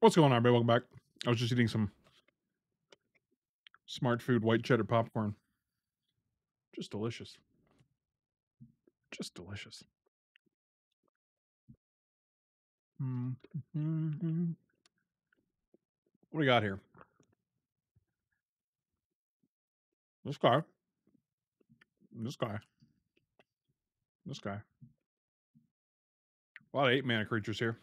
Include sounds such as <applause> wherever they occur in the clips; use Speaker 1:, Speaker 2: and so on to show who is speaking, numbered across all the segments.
Speaker 1: What's going on, everybody? Welcome back. I was just eating some smart food white cheddar popcorn. Just delicious. Just delicious. Mm, mhm. What do we got here? This guy. This guy. This guy. A lot of eight mana creatures here.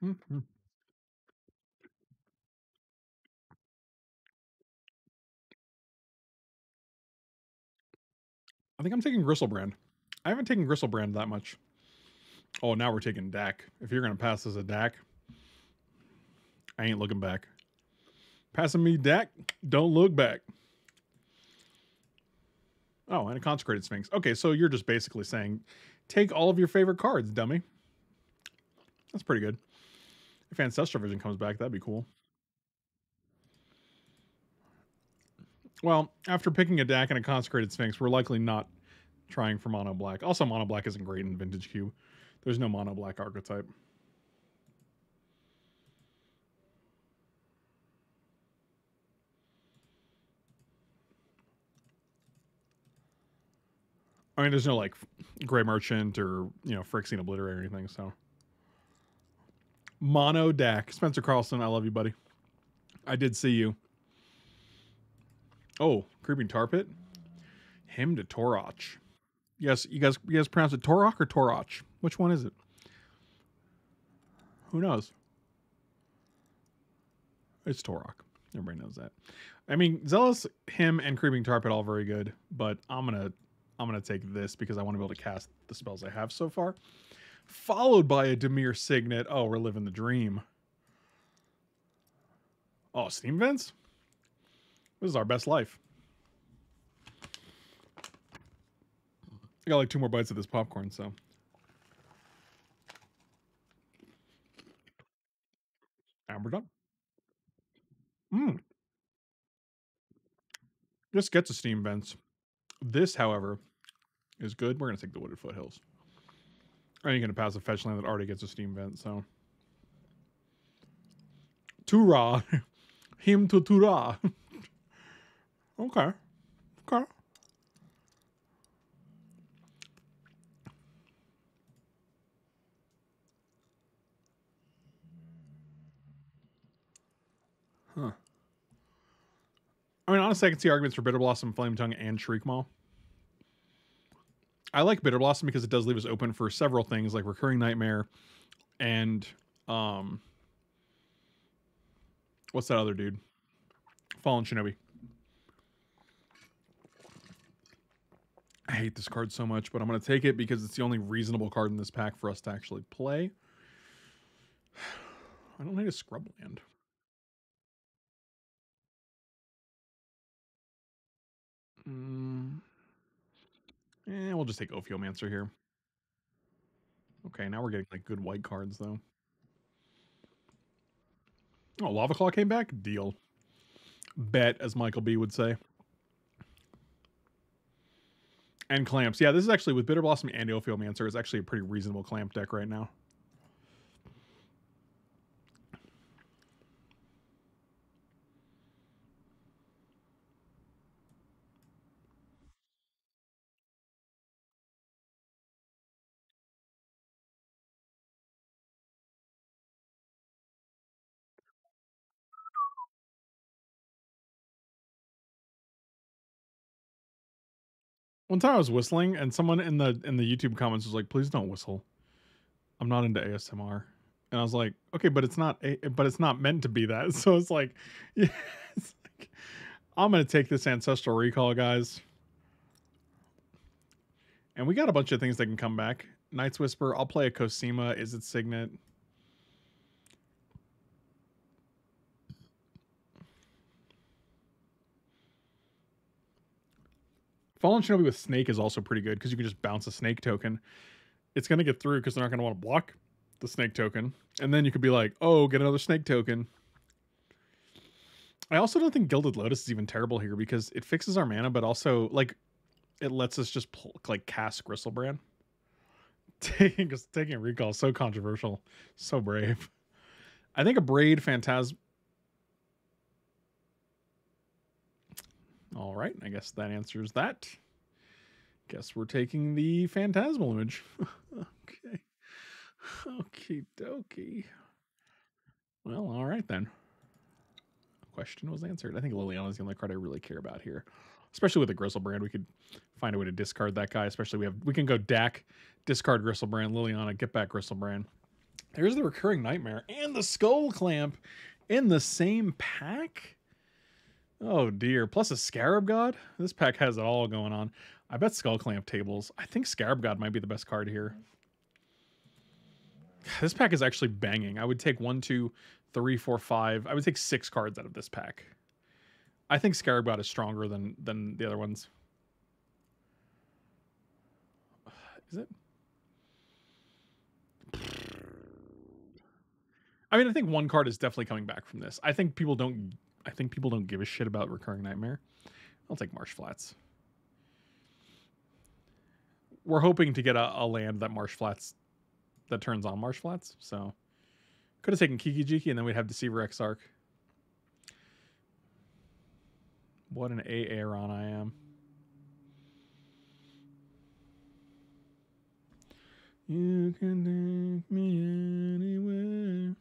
Speaker 1: Hmm. I think I'm taking Griselbrand. I haven't taken Griselbrand that much. Oh, now we're taking Dack. If you're gonna pass as a Dack, I ain't looking back. Passing me Dack, don't look back. Oh, and a consecrated sphinx. Okay, so you're just basically saying take all of your favorite cards, dummy. That's pretty good. If Ancestral Vision comes back, that'd be cool. Well, after picking a Dack and a Consecrated Sphinx, we're likely not trying for Mono Black. Also, Mono Black isn't great in Vintage Cube. There's no Mono Black archetype. I mean, there's no like Gray Merchant or you know Phyrexian Obliterator or anything. So Mono Dack, Spencer Carlson, I love you, buddy. I did see you. Oh, Creeping Tar Pit. Hymn to Tourach. Yes, you guys, you guys pronounce it Torach or Toroch? Which one is it? Who knows? It's Torach. Everybody knows that. I mean, Zealous, him, and Creeping Tar Pit all very good, but I'm gonna I'm gonna take this because I want to be able to cast the spells I have so far. Followed by a Dimir Signet. Oh, we're living the dream. Oh, Steam Vents? This is our best life. I got like two more bites of this popcorn, so. And we're done. Mmm. This gets a Steam Vents. This, however, is good. We're going to take the Wooded Foothills. Ain't going to pass a fetch land that already gets a Steam Vent, so. Tura. <laughs> Him to Tura. <laughs> okay. Okay. Huh. I mean, honestly, I can see arguments for Bitter Blossom, Flame Tongue, and Shriek Maw. I like Bitter Blossom because it does leave us open for several things like Recurring Nightmare and um what's that other dude? Fallen Shinobi. I hate this card so much, but I'm going to take it because it's the only reasonable card in this pack for us to actually play. <sighs> I don't need a scrub land. Mm. Eh, we'll just take Ophiomancer here. Okay, now we're getting like good white cards though. Oh, Lava Claw came back? Deal. Bet, as Michael B would say. And clamps. Yeah, this is actually with Bitter Blossom and Ophiomancer. It's actually a pretty reasonable clamp deck right now. One time I was whistling and someone in the in the YouTube comments was like, "Please don't whistle. I'm not into ASMR." And I was like, "Okay, but it's not a, but it's not meant to be that." <laughs> So it's like, <laughs> yeah, it's like I'm going to take this ancestral recall, guys. And we got a bunch of things that can come back. Night's Whisper, I'll play a Cosima, Izzet Signet? Fallen Shinobi with Snake is also pretty good because you can just bounce a Snake token. It's going to get through because they're not going to want to block the Snake token. And then you could be like, oh, get another Snake token. I also don't think Gilded Lotus is even terrible here because it fixes our mana, but also, like, it lets us just pull, like cast Griselbrand. <laughs> Taking taking a recall so controversial, so brave. I think a braid phantasm. All right, I guess that answers that. Guess we're taking the phantasmal image. <laughs> okay. Okie dokie. Well, all right then. Question was answered. I think Liliana's the only card I really care about here. Especially with the Griselbrand, we could find a way to discard that guy. Especially we have we can go Dack, discard Griselbrand, Liliana, get back Griselbrand. There's the recurring nightmare and the skull clamp in the same pack. Oh dear. Plus a Scarab God. This pack has it all going on. I bet Skull Clamp tables. I think Scarab God might be the best card here. <sighs> This pack is actually banging. I would take one, two, three, four, five. I would take six cards out of this pack. I think Scarab God is stronger than than the other ones. <sighs> Is it? <sighs> I mean, I think one card is definitely coming back from this. I think people don't. I think people don't give a shit about recurring nightmare. I'll take Marsh Flats. We're hoping to get a, a land that Marsh Flats that turns on Marsh Flats. So could have taken Kiki Jiki and then we'd have Deceiver Exarch. What an A Aaron I am. You can take me anywhere.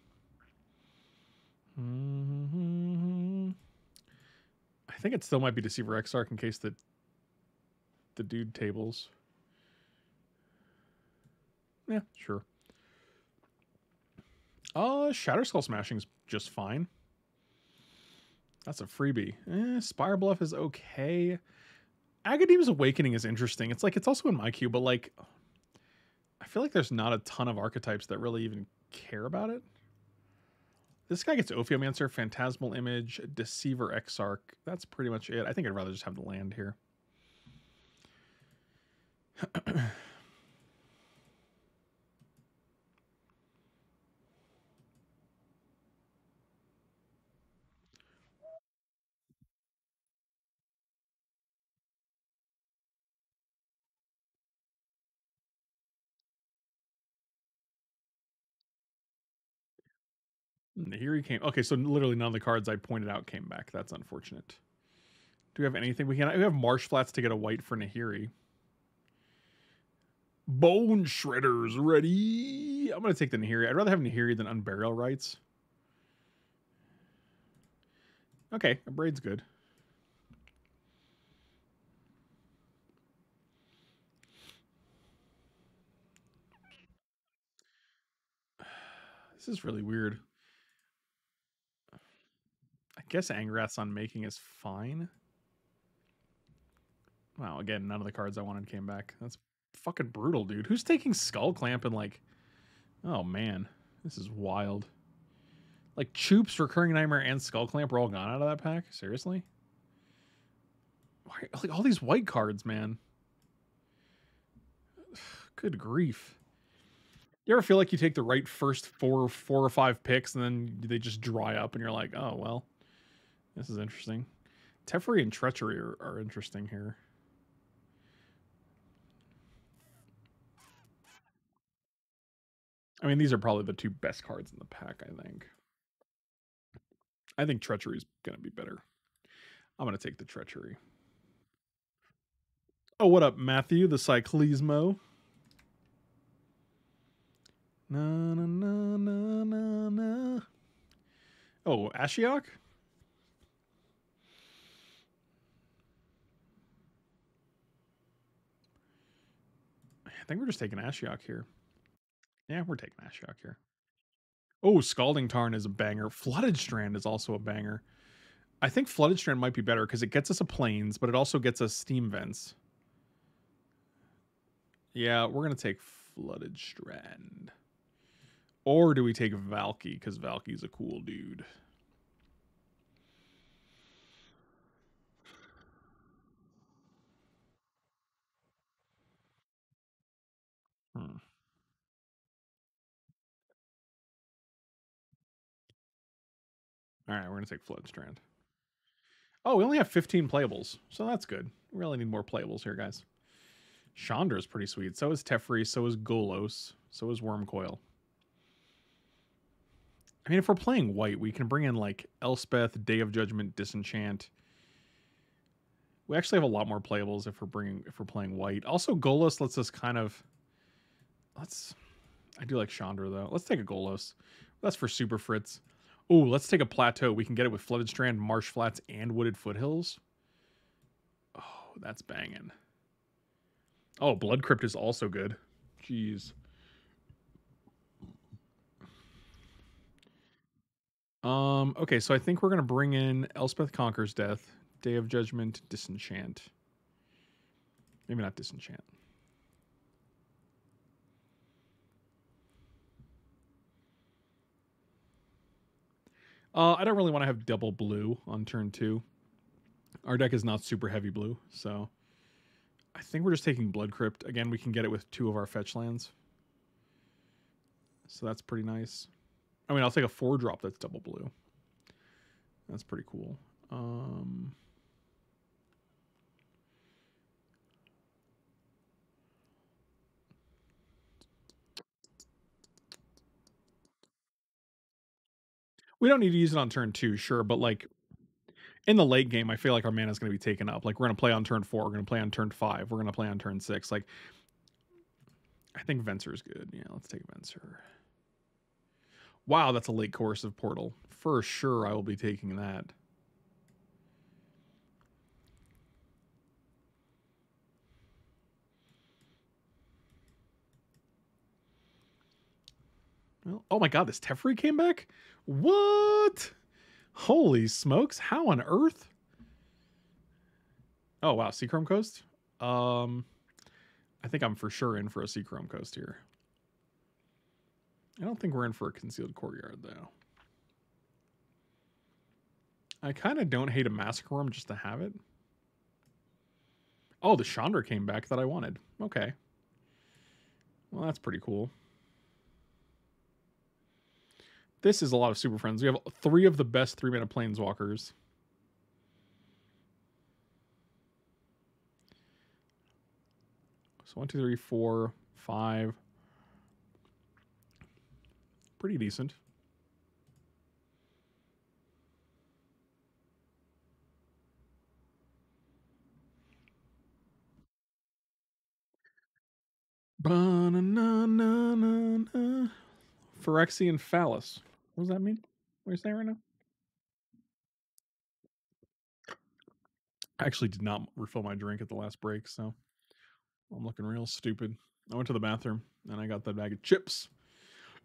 Speaker 1: Mm-hmm. I think it still might be Deceiver Exarch in case the the dude tables. Yeah, sure. Uh, Shatter Skull Smashing's just fine. That's a freebie. Eh, Spire Bluff is okay. Agadeem's Awakening is interesting. It's like, it's also in my queue, but like, I feel like there's not a ton of archetypes that really even care about it. This guy gets Ophiomancer, Phantasmal Image, Deceiver Exarch. That's pretty much it. I think I'd rather just have the land here. <clears throat> Nahiri came. Okay, so literally none of the cards I pointed out came back. That's unfortunate. Do we have anything we can? We have Marsh Flats to get a white for Nahiri. Bone Shredders ready. I'm gonna take the Nahiri. I'd rather have Nahiri than Unburial Rites. Okay, Abrade's good. <sighs> This is really weird. I guess Anguished Unmaking is fine. Wow, again, none of the cards I wanted came back. That's fucking brutal, dude. Who's taking Skull Clamp and like... Oh, man. This is wild. Like, Choops, Recurring Nightmare, and Skull Clamp were all gone out of that pack? Seriously? Why, like, all these white cards, man. <sighs> Good grief. You ever feel like you take the right first four, four or five picks, and then they just dry up, and you're like, oh, well, this is interesting. Teferi and Treachery are, are interesting here. I mean, these are probably the two best cards in the pack, I think. I think Treachery is going to be better. I'm going to take the Treachery. Oh, what up, Matthew, the Cyclismo? Na na na na na na. Oh, Ashiok? Think we're just taking Ashiok here. Yeah, we're taking Ashiok here. Oh, Scalding Tarn is a banger. Flooded Strand is also a banger. I think Flooded Strand might be better because it gets us a plains, but it also gets us steam vents. Yeah, we're going to take Flooded Strand. Or do we take Valki Because Valki's a cool dude. Hmm. All right, we're gonna take Flood Strand. Oh, we only have 15 playables, so that's good. We really need more playables here, guys. Chandra is pretty sweet. So is Teferi. So is Golos. So is Wurmcoil. I mean, if we're playing white, we can bring in like Elspeth, Day of Judgment, Disenchant. We actually have a lot more playables if we're bringing if we're playing white. Also, Golos lets us kind of let's. I do like Chandra though. Let's take a Golos. That's for Super Fritz. Oh, let's take a plateau. We can get it with Flooded Strand, Marsh Flats, and Wooded Foothills. Oh, that's banging. Oh, Blood Crypt is also good. Jeez. Um, okay, so I think we're gonna bring in Elspeth Conquers Death, Day of Judgment, Disenchant. Maybe not Disenchant. Uh, I don't really want to have double blue on turn two. Our deck is not super heavy blue, so I think we're just taking Blood Crypt. Again, we can get it with two of our fetch lands. So that's pretty nice. I mean, I'll take a four drop that's double blue. That's pretty cool. Um, we don't need to use it on turn two, sure, but like in the late game, I feel like our mana is going to be taken up. Like we're going to play on turn four, we're going to play on turn five, we're going to play on turn six. Like I think Venser is good. Yeah, let's take Venser. Wow, that's a late coercive portal. For sure, I will be taking that. Well, oh my god, this Teferi came back? What? Holy smokes, how on earth? Oh wow, Seachrome Coast? Um I think I'm for sure in for a Seachrome Coast here. I don't think we're in for a concealed courtyard though. I kind of don't hate a massacre room just to have it. Oh, the Chandra came back that I wanted. Okay. Well, that's pretty cool. This is a lot of Super Friends. We have three of the best three mana planeswalkers. So one, two, three, four, five. Pretty decent. Ba-na-na-na-na-na. Phyrexian phallus. What does that mean? What are you saying right now? I actually did not refill my drink at the last break, so I'm looking real stupid. I went to the bathroom and I got that bag of chips.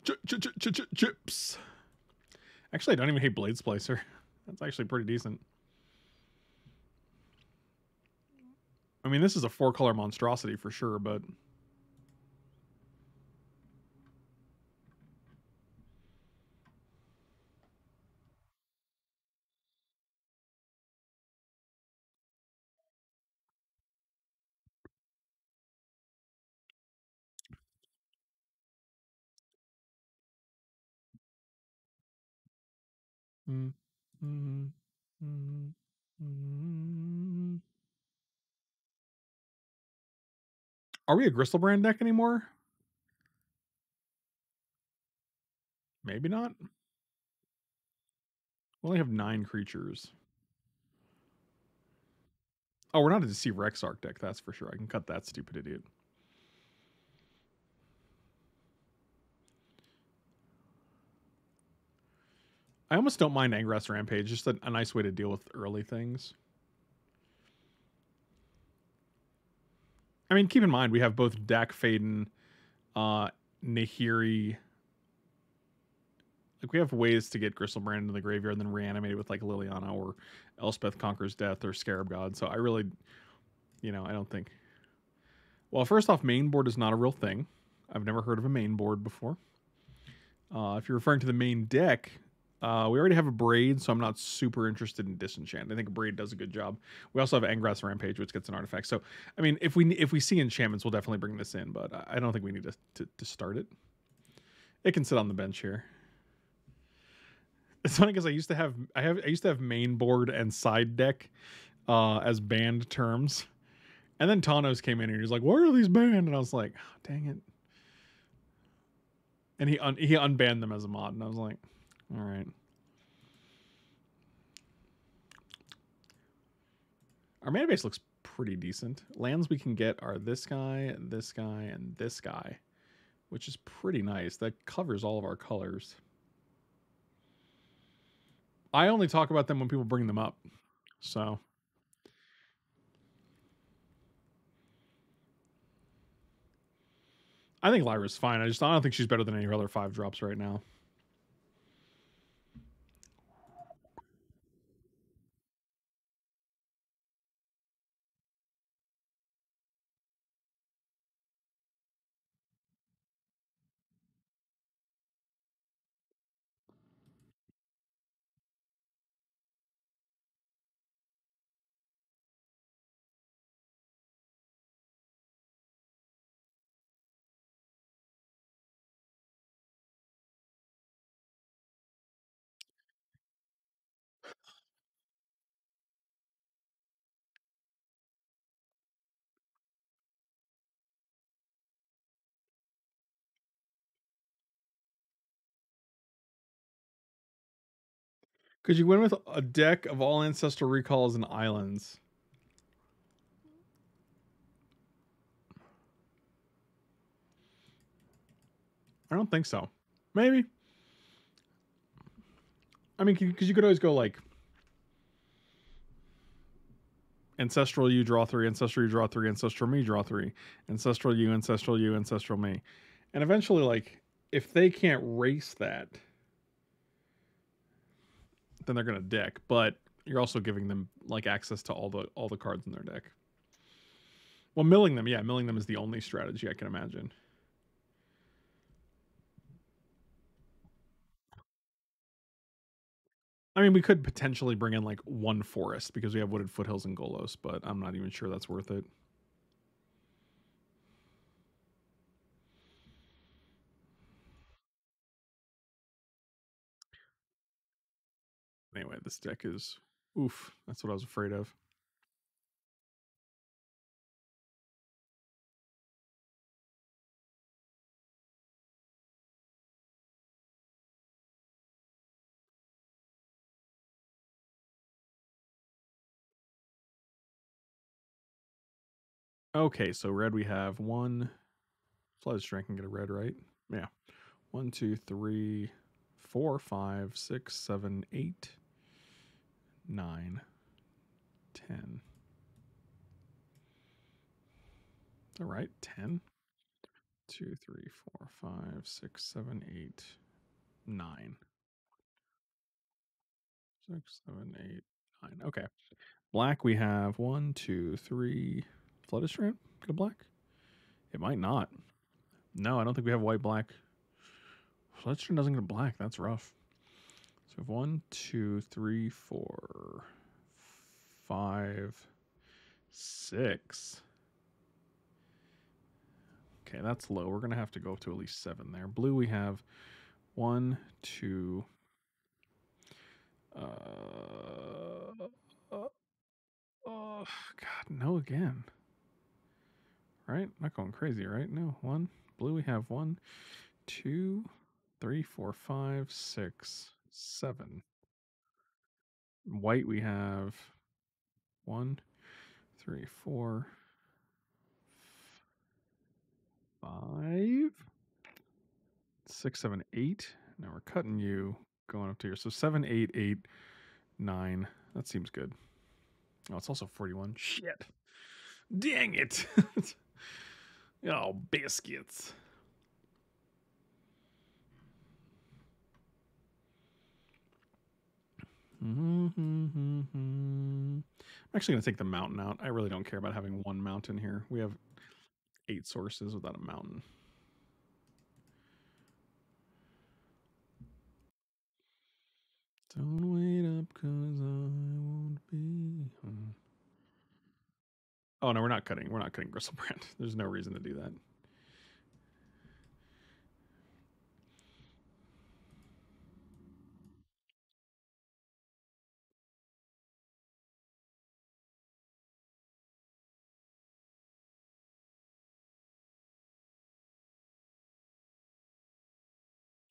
Speaker 1: Ch ch ch ch ch chips. Actually, I don't even hate Blade Splicer. <laughs> That's actually pretty decent. I mean, this is a four color monstrosity for sure, but Mm, mm, mm. Are we a Griselbrand deck anymore? Maybe not. We only have nine creatures. Oh, we're not a Deceiver Exarch deck, that's for sure. I can cut that stupid idiot. I almost don't mind Angrath's Rampage, just a, a nice way to deal with early things. I mean, keep in mind we have both Dack Fayden, uh, Nahiri. Like we have ways to get Griselbrand into the graveyard and then reanimate it with like Liliana or Elspeth Conquers Death or Scarab God. So I really, you know, I don't think. Well, first off, main board is not a real thing. I've never heard of a main board before. Uh, if you're referring to the main deck, uh, we already have Abrade, so I'm not super interested in disenchant. I think Abrade does a good job. We also have Angrath's Rampage, which gets an artifact. So, I mean, if we if we see enchantments, we'll definitely bring this in, but I don't think we need to, to, to start it. It can sit on the bench here. It's funny because I used to have I have I used to have main board and side deck uh, as banned terms, and then Tawnos came in and he was like, "Why are these banned?" And I was like, oh, "Dang it!" And he un- he unbanned them as a mod, and I was like, "All right." Our mana base looks pretty decent. Lands we can get are this guy, this guy, and this guy, which is pretty nice. That covers all of our colors. I only talk about them when people bring them up. So I think Lyra's fine. I just I don't think she's better than any other five drops right now. Could you win with a deck of all ancestral recalls and islands? I don't think so. Maybe. I mean, because you could always go like ancestral you draw three, ancestral you draw three, ancestral me draw three, ancestral you, ancestral you, ancestral me, and eventually, like if they can't race that, then they're gonna deck. But you're also giving them like access to all the all the cards in their deck. Well, milling them, yeah, milling them is the only strategy I can imagine. I mean, we could potentially bring in like one forest because we have wooded foothills and Golos, but I'm not even sure that's worth it. Anyway, this deck is oof. That's what I was afraid of. Okay, so red we have one. Flood strength can get a red, right? Yeah. One, two, three, four, five, six, seven, eight, nine, ten. All right, ten. Two, three, four, five, six, seven, eight, nine. Six, seven, eight, nine. Okay. Black we have one, two, three. Flooded Strand? Get a black? It might not. No, I don't think we have white black. Flooded Strand doesn't get black. That's rough. Have one, two, three, four, five, six. Okay, that's low. We're gonna have to go to at least seven there. Blue, we have one, two. Uh, uh, oh God, no again right? Not going crazy, right? No, one. Blue, we have one, two, three, four, five, six, seven. White, we have one, three, four, five, six, seven, eight. Now we're cutting you going up to here. So seven, eight, eight, nine. That seems good. Oh, it's also 41. Shit. Dang it. <laughs> Oh, biscuits. Mm-hmm, mm-hmm, mm-hmm. I'm actually going to take the mountain out. I really don't care about having one mountain here. We have eight sources without a mountain. Don't wait up because I won't be. Oh no, we're not cutting. We're not cutting Griselbrand. <laughs> There's no reason to do that.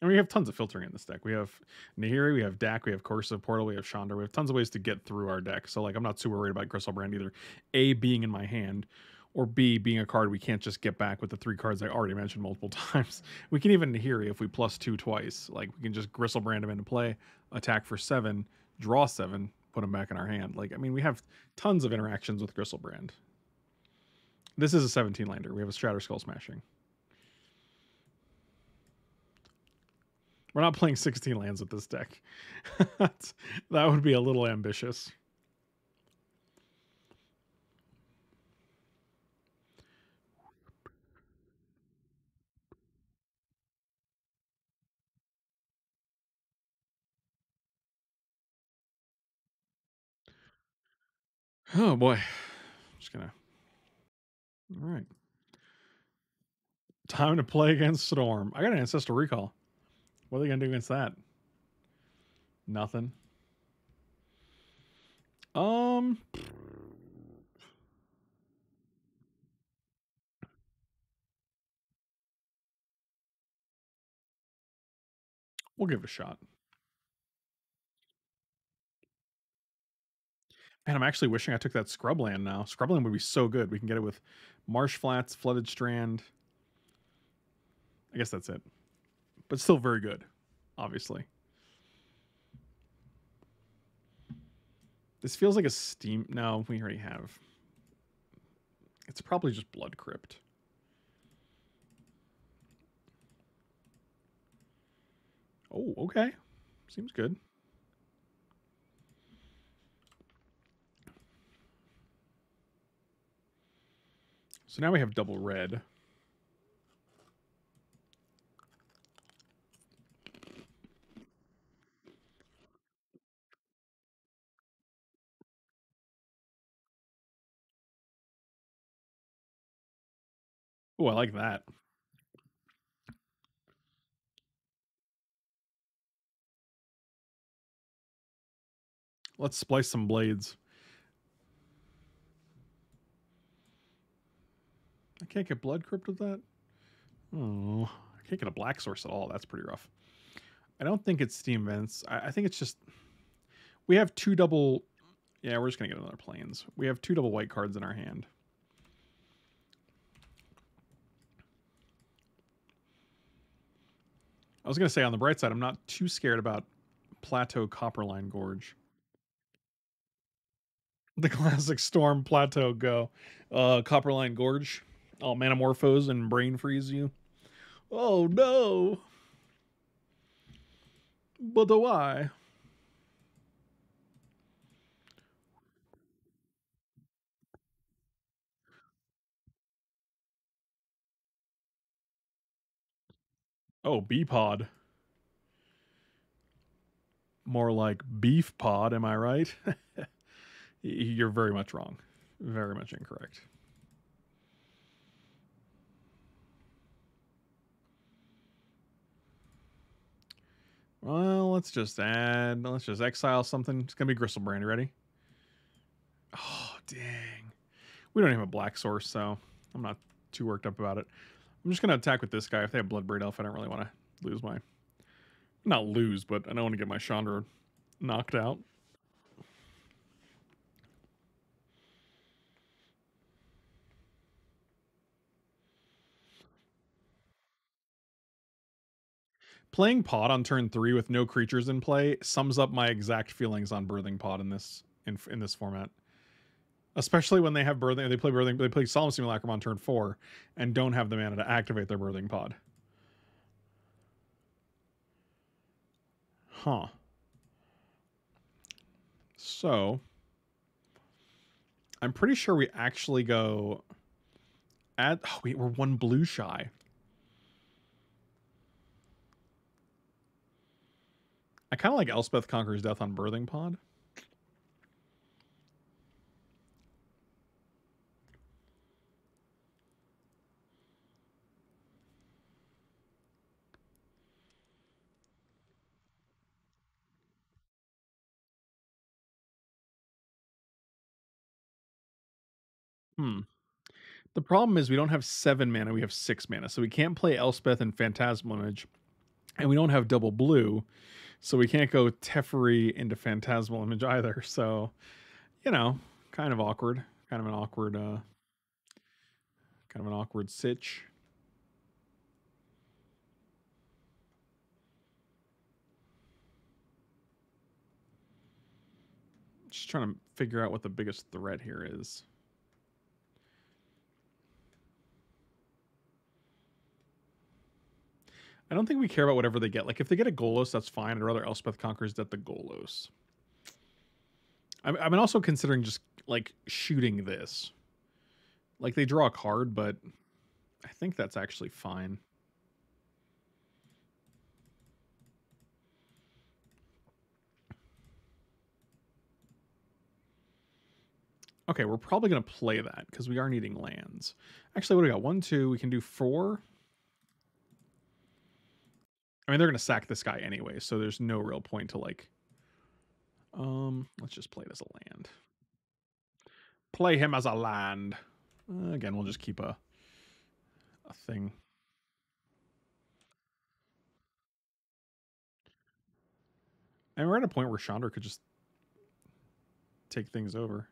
Speaker 1: And we have tons of filtering in this deck. We have Nahiri, we have Dack, we have Coercive Portal, we have Chandra. We have tons of ways to get through our deck. So like I'm not super worried about Griselbrand either. A being in my hand, or B being a card we can't just get back with the three cards I already mentioned multiple <laughs> times. We can even Nahiri if we plus two twice. Like we can just Griselbrand him into play, attack for seven, draw seven, put him back in our hand. Like I mean we have tons of interactions with Griselbrand. This is a 17 lander. We have a Shatter Skull Smashing. We're not playing 16 lands with this deck. <laughs> that would be a little ambitious. Oh boy. Just gonna. All right. Time to play against Storm. I got an Ancestral Recall. What are they gonna do against that? Nothing. Um. We'll give it a shot. Man, I'm actually wishing I took that Scrubland now. Scrubland would be so good. We can get it with Marsh Flats, Flooded Strand. I guess that's it. But still very good, obviously. This feels like a Steam... No, we already have. It's probably just Blood Crypt. Oh, okay. Seems good. So now we have double red. Oh, I like that. Let's splice some blades. I can't get blood crypt with that. Oh, I can't get a black source at all. That's pretty rough. I don't think it's steam vents. I, I think it's just we have two double. Yeah, we're just gonna get another planes. We have two double white cards in our hand. I was gonna say on the bright side, I'm not too scared about Plateau Copperline Gorge. The classic Storm Plateau go. Uh Copperline Gorge. Oh, Manamorphose and Brain Freeze you. Oh no. But why? Oh, B pod. More like beef pod, am I right? <laughs> You're very much wrong. Very much incorrect. Well, let's just add, let's just exile something. It's going to be Griselbrand. You ready? Oh, dang. We don't have a black source, so I'm not too worked up about it. I'm just to attack with this guy. If they have Bloodbraid Elf, I don't really want to lose my... Not lose, but I don't want to get my Chandra knocked out. Playing Pod on turn three with no creatures in play sums up my exact feelings on Birthing Pod in this in in this format. Especially when they have birthing, they play birthing, they play Solemn Simulacrum on turn four, and don't have the mana to activate their birthing pod. Huh. So, I'm pretty sure we actually go at. Oh, wait, we're one blue shy. I kind of like Elspeth Conquers Death on Birthing Pod. Hmm. The problem is we don't have seven mana, we have six mana. So we can't play Elspeth and Phantasmal Image and we don't have double blue, so we can't go Teferi into Phantasmal Image <laughs> either. So, you know, kind of awkward. Kind of an awkward, uh, kind of an awkward sitch. Just trying to figure out what the biggest threat here is. I don't think we care about whatever they get. Like, if they get a Golos, that's fine. I'd rather Elspeth Conquers that the Golos. I'm, I'm also considering just, like, shooting this. Like, they draw a card, but I think that's actually fine. Okay, we're probably going to play that because we are needing lands. Actually, what do we got? One, two. We can do four. I mean, they're going to sack this guy anyway, so there's no real point to like. Um, let's just play it as a land. Play him as a land. Uh, again, we'll just keep a a thing. And we're at a point where Chandra could just take things over.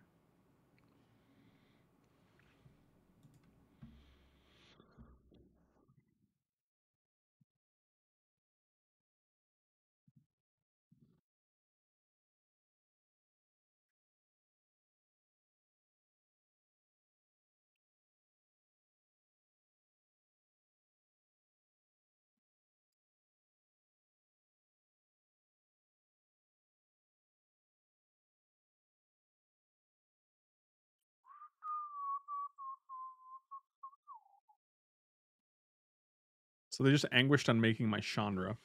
Speaker 1: So they're just anguished unmaking my Chandra.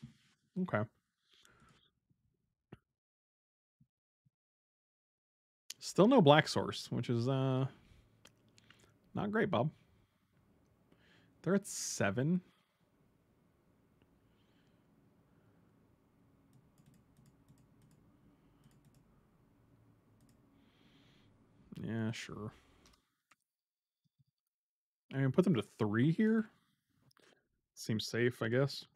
Speaker 1: Okay. Still no black source, which is uh not great, Bob. They're at seven. Yeah, sure. I mean, put them to three here. Seems safe, I guess.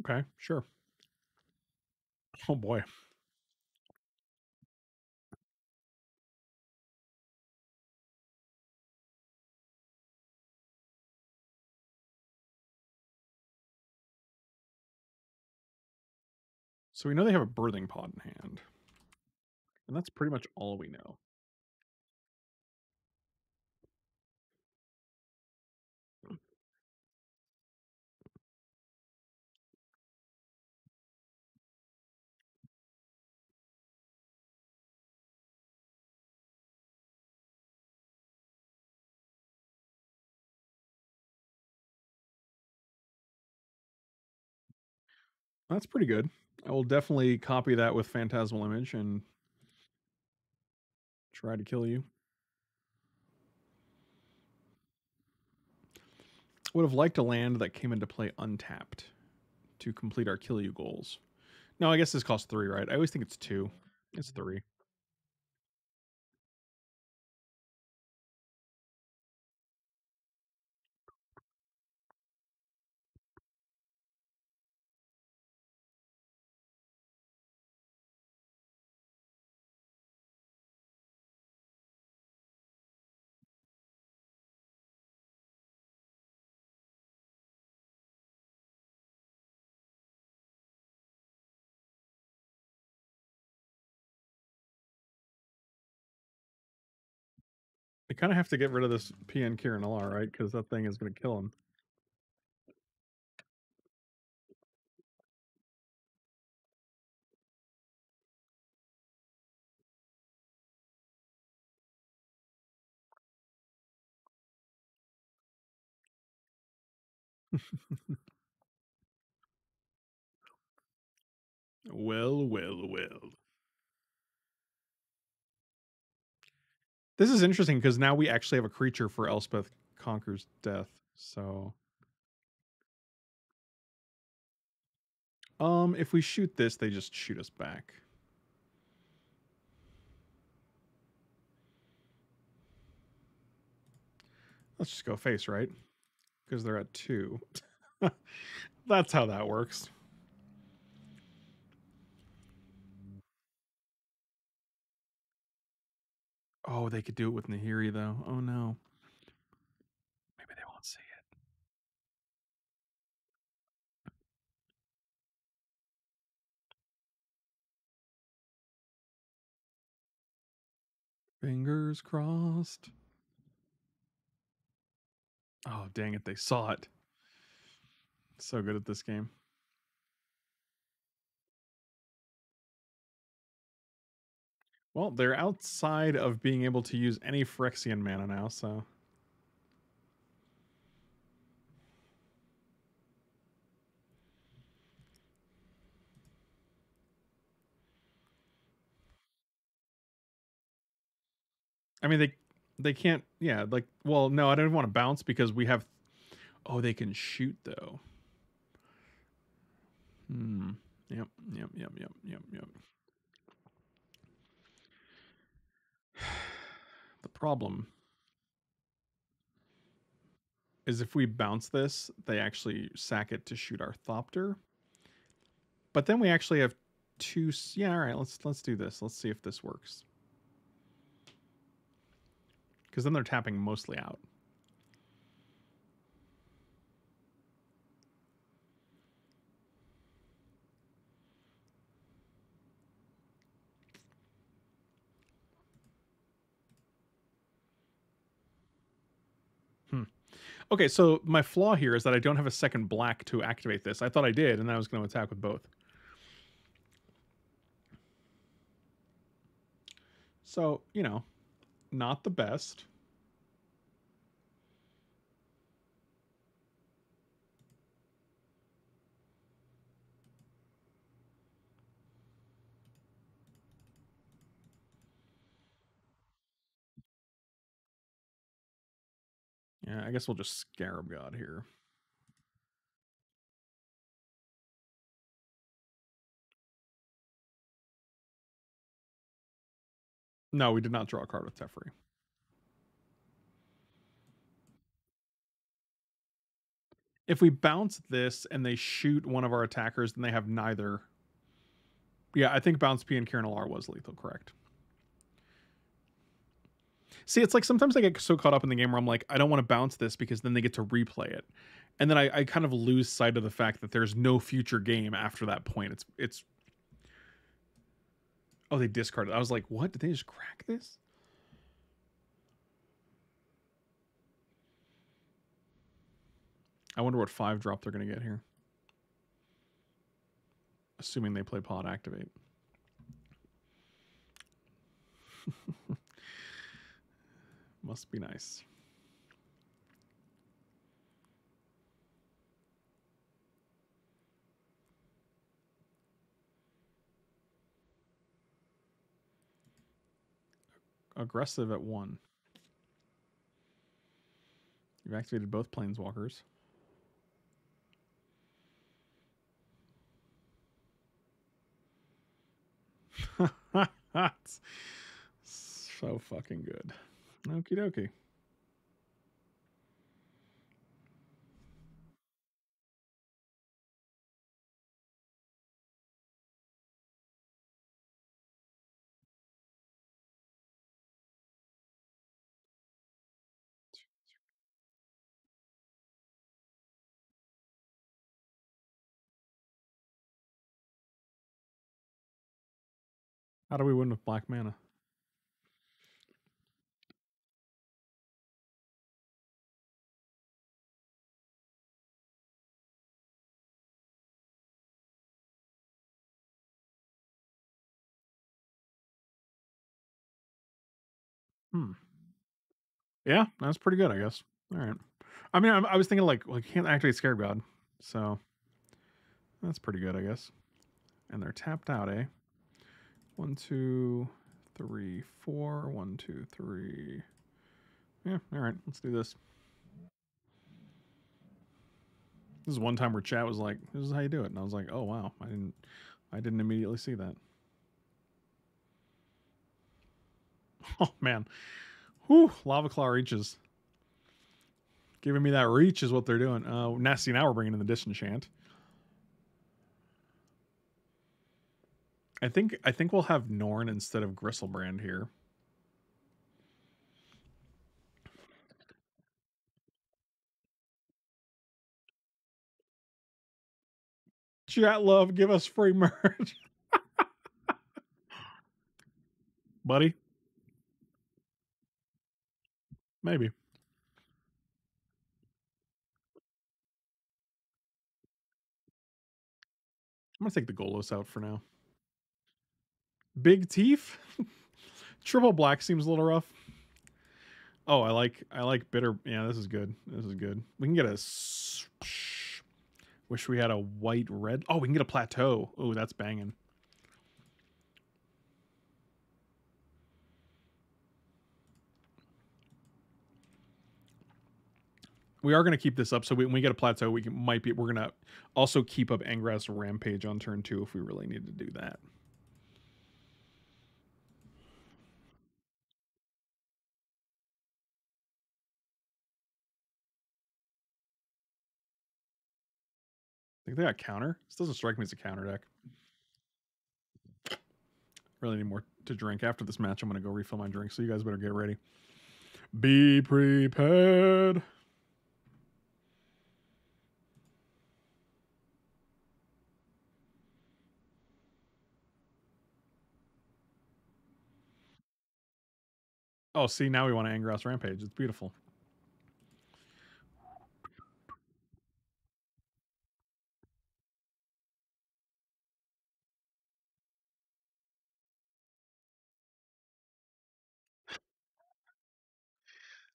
Speaker 1: Okay, sure. Oh boy. So we know they have a birthing pod in hand. And that's pretty much all we know. Hmm. That's pretty good. I will definitely copy that with Phantasmal Image and try to kill you. Would have liked a land that came into play untapped to complete our kill you goals. No, I guess this costs three, right? I always think it's two. It's three. Kind of have to get rid of this Pia and Kiran Nalaar, right? Because that thing is going to kill him. <laughs> well, well, well. This is interesting because now we actually have a creature for Elspeth Conquers Death. So. Um, if we shoot this, they just shoot us back. Let's just go face, right? Because they're at two. <laughs> That's how that works. Oh, they could do it with Nahiri, though. Oh, no. Maybe they won't see it. Fingers crossed. Oh, dang it. They saw it. So good at this game. Well, they're outside of being able to use any Phyrexian mana now, so. I mean, they they can't. Yeah, like, well, no, I don't want to bounce because we have. Oh, they can shoot though. Hmm. Yep. Yep. Yep. Yep. Yep. Yep. <sighs> the problem is if we bounce this, they actually sack it to shoot our Thopter. But then we actually have two. Yeah. All right. Let's let's do this. Let's see if this works. Because then they're tapping mostly out. Hmm. Okay, so my flaw here is that I don't have a second black to activate this. I thought I did, and then I was going to attack with both. So, you know, not the best. Yeah, I guess we'll just Scarab God here. No, we did not draw a card with Teferi. If we bounce this and they shoot one of our attackers, then they have neither. Yeah, I think bounce Pia and Kiran Nalaar was lethal, correct. See, it's like sometimes I get so caught up in the game where I'm like, I don't want to bounce this because then they get to replay it. And then I, I kind of lose sight of the fact that there's no future game after that point. It's it's Oh, they discarded. I was like, what? Did they just crack this? I wonder what five drop they're going to get here. Assuming they play pod activate. <laughs> Must be nice. Aggressive at one. You've activated both planeswalkers. <laughs> so fucking good. Okie dokie. How do we win with black mana? Yeah, that's pretty good, I guess. All right. I mean, I, I was thinking like, well, you can't activate Scarab God, so that's pretty good, I guess. And they're tapped out, eh? One, two, three, four. One, two, three. Yeah, all right. Let's do this. This is one time where chat was like, "This is how you do it," and I was like, "Oh wow, I didn't, I didn't immediately see that." <laughs> Oh man, whew, Lavaclaw Reaches. Giving me that reach is what they're doing. Uh, nasty. Now we're bringing in the disenchant. I think I think we'll have Norn instead of Griselbrand here. Chat love, give us free merch. <laughs> Buddy. Maybe. I'm gonna take the Golos out for now. Big teeth? <laughs> Triple black seems a little rough. Oh, I like I like bitter. Yeah, this is good. This is good. We can get a. Wish we had a white red. Oh, we can get a plateau. Oh, that's banging. We are going to keep this up, so when we get a plateau, we can, might be. We're going to also keep up Angrath's Rampage on turn two if we really need to do that. think they got counter. This doesn't strike me as a counter deck. Really need more to drink. After this match, I'm going to go refill my drink, so you guys better get ready. Be prepared. Oh, see, now we want to Angrath's Rampage. It's beautiful.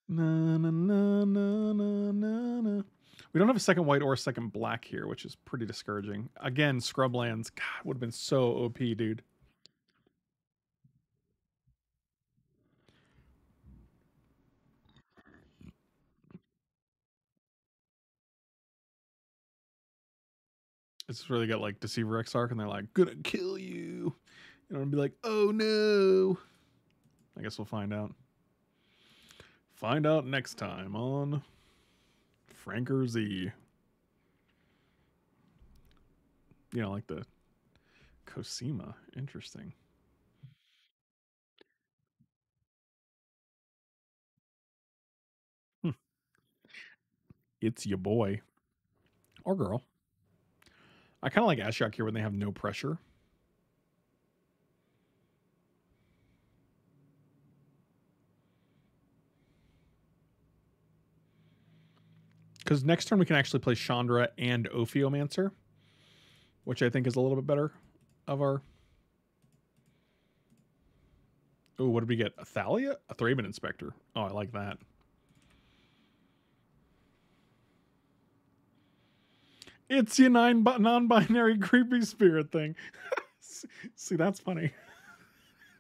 Speaker 1: Na, na, na, na, na, na. We don't have a second white or a second black here, which is pretty discouraging. Again, Scrublands. God, would have been so OP, dude. It's where they got like Deceiver Exarch, and they're like, gonna kill you. And I'm be like, oh no. I guess we'll find out. Find out next time on Franker Z. You know, like the Cosima. Interesting. Hmm. It's your boy. Or girl. I kind of like Ashiok here when they have no pressure. Because next turn we can actually play Chandra and Ophiomancer, which I think is a little bit better of our. Oh, what did we get? A Thalia? A Thraben Inspector. Oh, I like that. It's your nine non-binary <laughs> creepy spirit thing. <laughs> See, that's funny.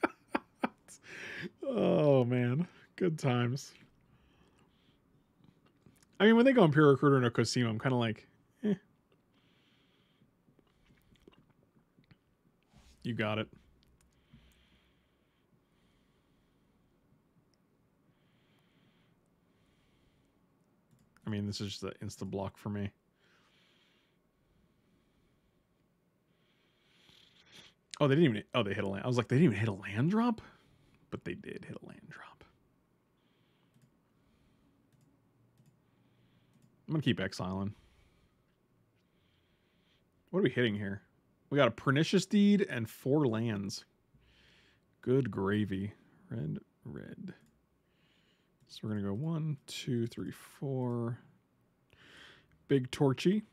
Speaker 1: <laughs> oh man, good times. I mean, when they go Imperial Recruiter and a Cosima, I'm kind of like, eh. You got it. I mean, this is just an insta block for me. Oh, they didn't even. Oh, they hit a land. I was like, they didn't even hit a land drop, but they did hit a land drop. I'm gonna keep exiling. What are we hitting here? We got a pernicious deed and four lands. Good gravy. Red, red. So we're gonna go one, two, three, four. Big Torchy.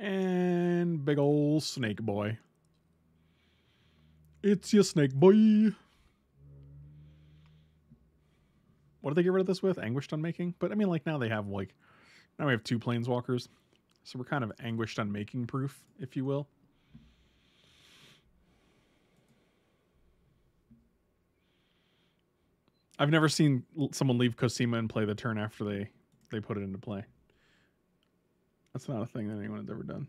Speaker 1: And big old snake boy. It's your snake boy. What did they get rid of this with? Anguished Unmaking? But I mean, like now they have like, now we have two planeswalkers. So we're kind of anguished Unmaking proof, if you will. I've never seen someone leave Cosima and play the turn after they they put it into play. That's not a thing that anyone has ever done.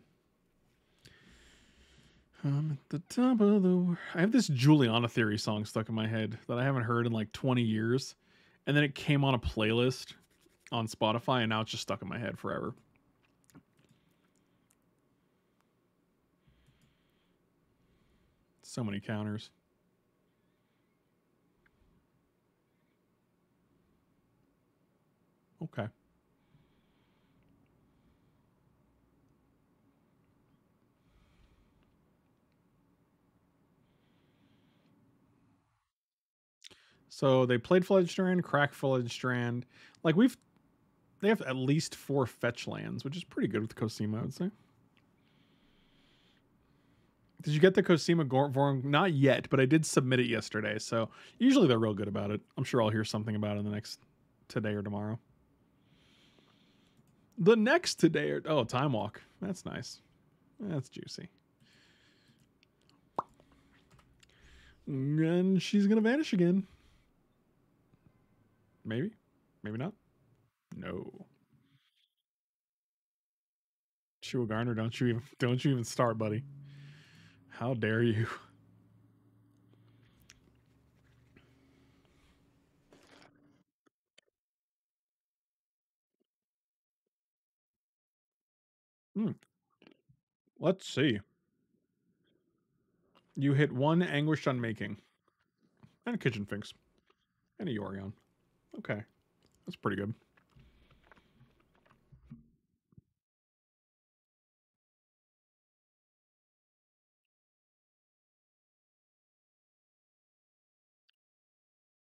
Speaker 1: I'm at the top of the. wor- I have this Juliana Theory song stuck in my head that I haven't heard in like 20 years, and then it came on a playlist on Spotify, and now it's just stuck in my head forever. So many counters. Okay. So they played Flooded Strand, crack Flooded Strand. Like we've, they have at least four fetch lands, which is pretty good with Cosima, I would say. Did you get the Cosima Vorm? Not yet, but I did submit it yesterday. So usually they're real good about it. I'm sure I'll hear something about it in the next today or tomorrow. The next today or oh, Time Walk. That's nice. That's juicy. And she's gonna vanish again. Maybe, maybe not. No. Shua Garner, don't you even <laughs> don't you even start, buddy. How dare you? Hmm. Let's see. You hit one anguished unmaking. And a kitchen finks. And a Yorion. Okay. That's pretty good.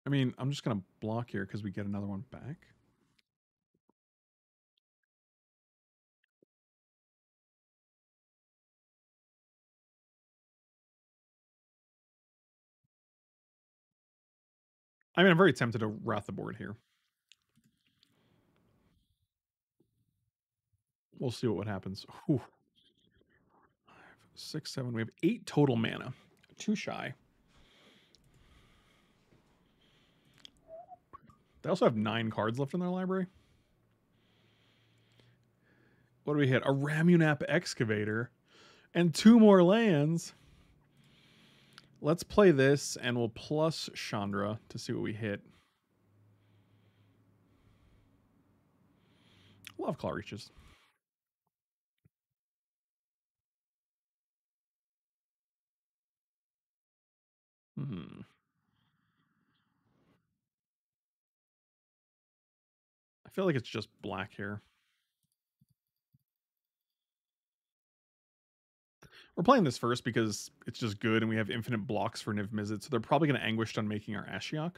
Speaker 1: I mean, I'm just gonna block here because we get another one back. I mean, I'm very tempted to wrath the board here. We'll see what happens. Whew. Five, six, seven. We have eight total mana. Too shy. They also have nine cards left in their library. What do we hit? A Ramunap Excavator and two more lands. Let's play this and we'll plus Chandra to see what we hit. Lavaclaw Reaches. Hmm. I feel like it's just black here. We're playing this first because it's just good and we have infinite blocks for Niv Mizzet, so they're probably going to anguished unmaking our Ashiok.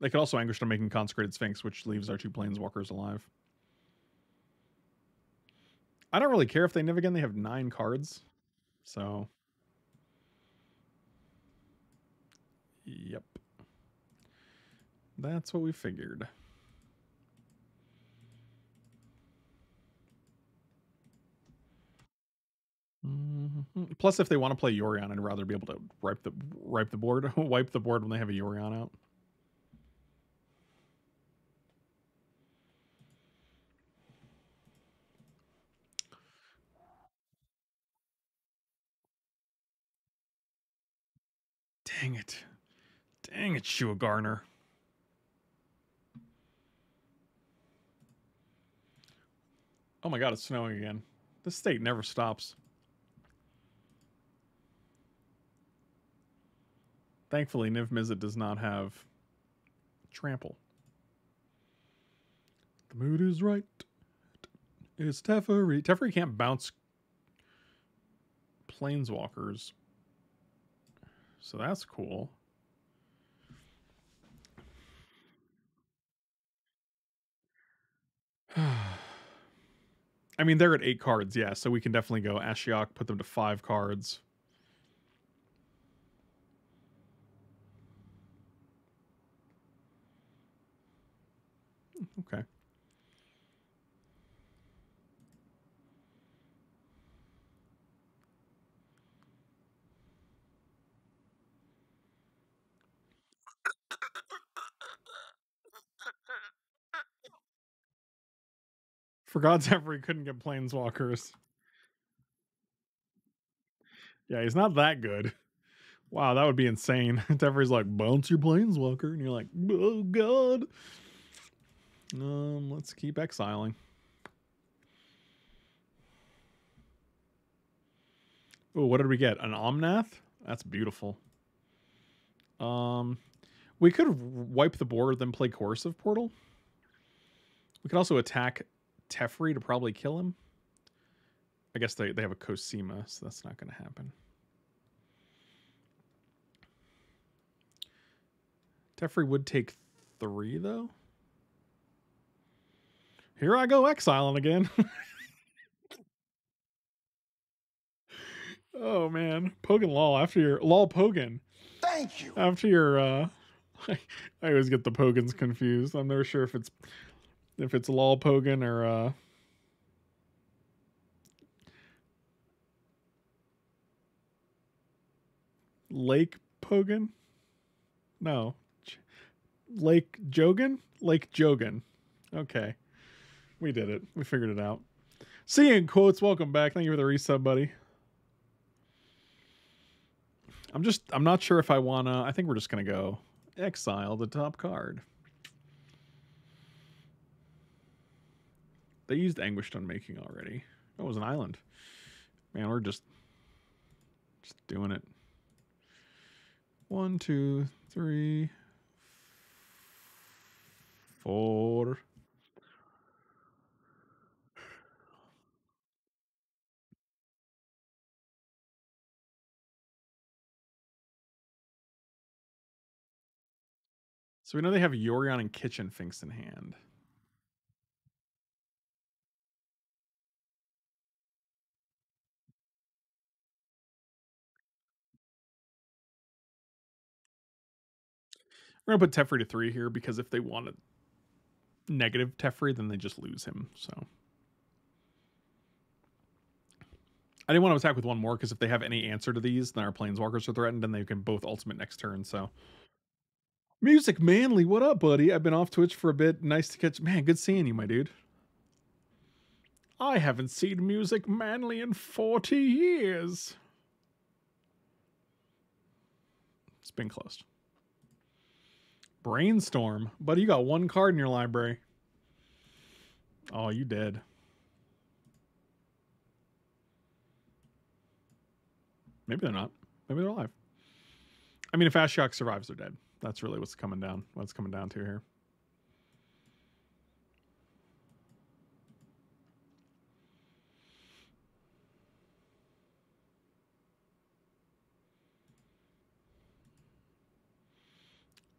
Speaker 1: They could also anguished unmaking Consecrated Sphinx, which leaves our two planeswalkers alive. I don't really care if they Niv again. They have nine cards. So. Yep. That's what we figured. Mm-hmm. Plus, if they want to play Yorion, I'd rather be able to wipe the wipe the board, <laughs> wipe the board when they have a Yorion out. Dang it. Dang it, Shua Garner. Oh my god, it's snowing again. This state never stops. Thankfully, Niv Mizzet does not have trample. The mood is right. It's Teferi. Teferi can't bounce planeswalkers. So that's cool. <sighs> I mean, they're at eight cards, yeah. So we can definitely go Ashiok, put them to five cards. Okay. For God's <laughs> ever, he couldn't get planeswalkers. Yeah, he's not that good. Wow, that would be insane. <laughs> Teferi's like, bounce your planeswalker, and you're like, oh god. Um, let's keep exiling. Oh, what did we get? An Omnath? That's beautiful. Um, we could wipe the board, then play Coercive Portal. We could also attack Teferi to probably kill him. I guess they, they have a Cosima, so that's not going to happen. Teferi would take three, though. Here I go exiling again. <laughs> oh, man. Pogan Law after your... Law Pogan.
Speaker 2: Thank you.
Speaker 1: After your... uh I, <laughs> I always get the Pogans confused. I'm never sure if it's if it's Law Pogan or uh Lake Pogan? No. Lake Jogan? Lake Jogan. Okay. We did it. We figured it out. Seeing quotes, welcome back. Thank you for the resub, buddy. I'm just I'm not sure if I wanna I think we're just gonna go exile the top card. They used Anguished Unmaking already. That was an island. Man, we're just just doing it. One, two, three, four. So we know they have Yorion and Kitchen Finks in hand. We're gonna put Teferi to three here because if they want a negative Teferi, then they just lose him. So I didn't want to attack with one more because if they have any answer to these, then our planeswalkers are threatened and they can both ultimate next turn. So Music Manly, what up, buddy? I've been off Twitch for a bit. Nice to catch. Man, good seeing you, my dude. I haven't seen Music Manly in 40 years. It's been closed. Brainstorm. Buddy, you got one card in your library. Oh, you dead. Maybe they're not. Maybe they're alive. I mean, if Ashiok survives, they're dead. That's really what's coming down. What's coming down to here.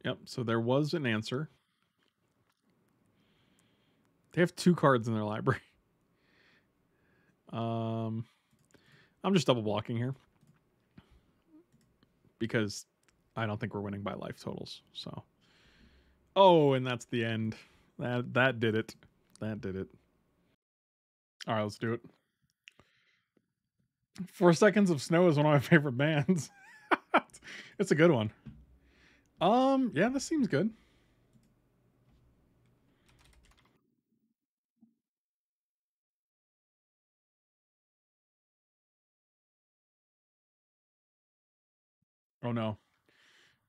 Speaker 1: Yep, so there was an answer. They have two cards in their library. <laughs> Um, I'm just double blocking here because I don't think we're winning by life totals. So, oh, and that's the end. That that did it. That did it. All right, let's do it. Four Seconds of Snow is one of my <laughs> favorite bands. <laughs> it's a good one. Um, yeah, this seems good. Oh no.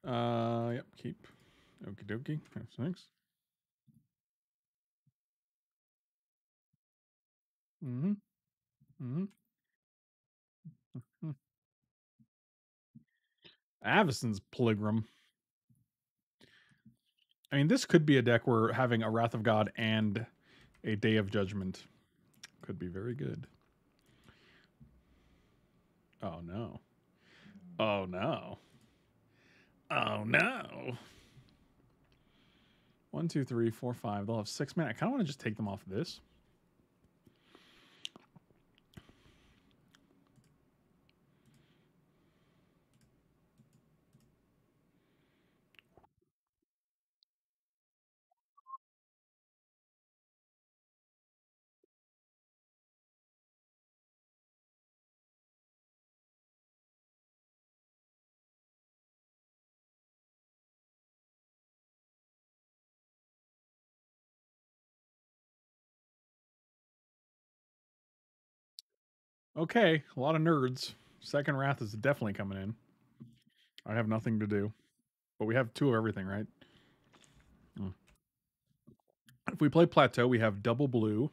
Speaker 1: Uh, yep, keep. Okie dokie. Thanks. Mm-hmm. Mm-hmm. <laughs> mm-hmm. Pilgrim. I mean, this could be a deck where having a Wrath of God and a Day of Judgment could be very good. Oh no. Oh no. Oh no. One, two, three, four, five. They'll have six men. I kind of want to just take them off of this. Okay, a lot of nerds. Second Wrath is definitely coming in. I have nothing to do. But we have two of everything, right? Hmm. If we play Plateau, we have double blue,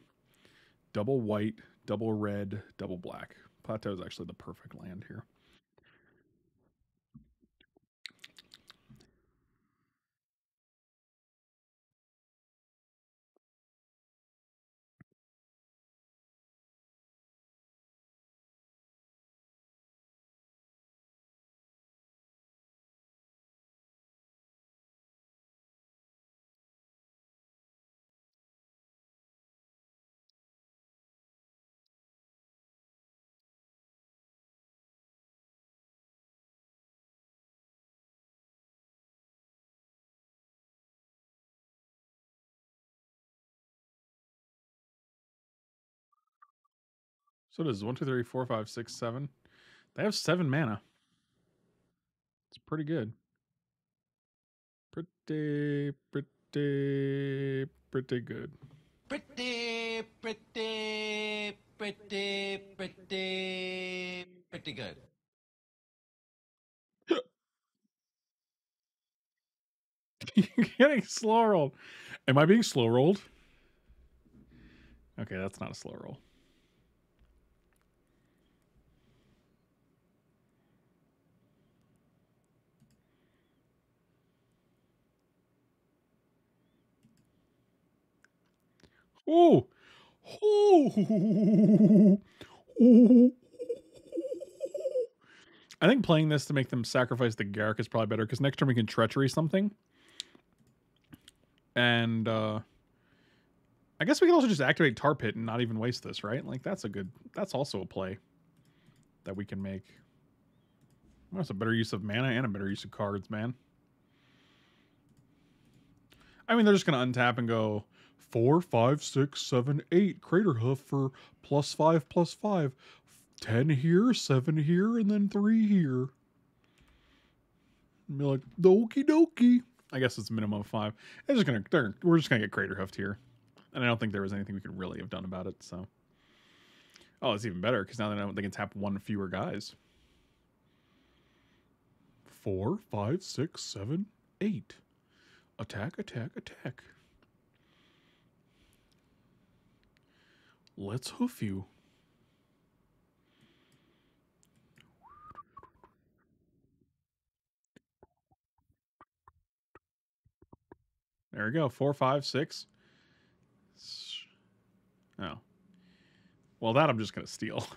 Speaker 1: double white, double red, double black. Plateau is actually the perfect land here. So does one, two, three, four, five, six, seven. They have seven mana. It's pretty good. Pretty, pretty, pretty good.
Speaker 2: Pretty, pretty, pretty, pretty, pretty good. <laughs>
Speaker 1: You're getting slow rolled. Am I being slow rolled? Okay, that's not a slow roll. Oh, oh, I think playing this to make them sacrifice the Garrick is probably better because next turn we can treachery something. And uh I guess we can also just activate Tar Pit and not even waste this, right? Like that's a good that's also a play that we can make. That's a better use of mana and a better use of cards, man. I mean, they're just gonna untap and go four, five, six, seven, eight. Craterhoof for plus five, plus five. Ten here, seven here, and then three here. And be like, dokie dokie. I guess it's a minimum of five. It's just gonna, we're just gonna get Craterhoofed here, and I don't think there was anything we could really have done about it. So, oh, it's even better because now they know they can tap one fewer guys. Four, five, six, seven, eight. Attack, attack, attack. Let's hoof you. There we go. Four, five, six. Oh. Well, that I'm just going to steal. <laughs>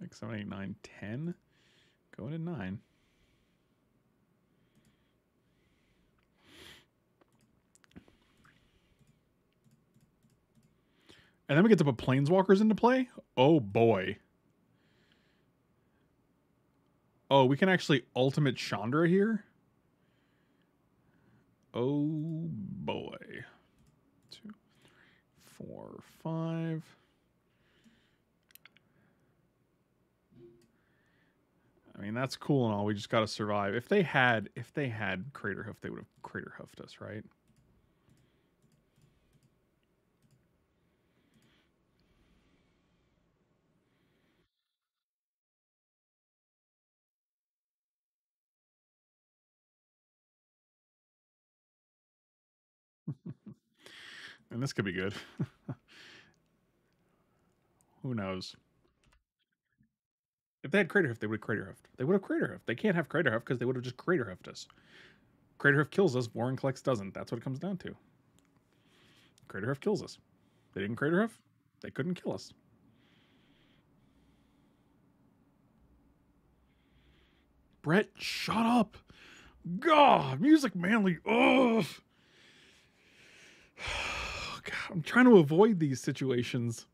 Speaker 1: Six, seven, eight, nine, ten. Going to nine. And then we get to put planeswalkers into play. Oh boy. Oh, we can actually ultimate Chandra here. Oh boy. Two, four, five. I mean, that's cool and all. We just got to survive. If they had, if they had crater Craterhoof, they would have crater Craterhoofed us, right? And this could be good. <laughs> Who knows? If they had Craterhoof, they would have Craterhoofed. They would have Craterhoof. They can't have Craterhoof because they would have just Craterhoofed us. Craterhoof kills us, Vorinclex doesn't. That's what it comes down to. Craterhoof kills us. They didn't Craterhoof, they couldn't kill us. Brett, shut up. God, music manly. Ugh. <sighs> <sighs> God, I'm trying to avoid these situations.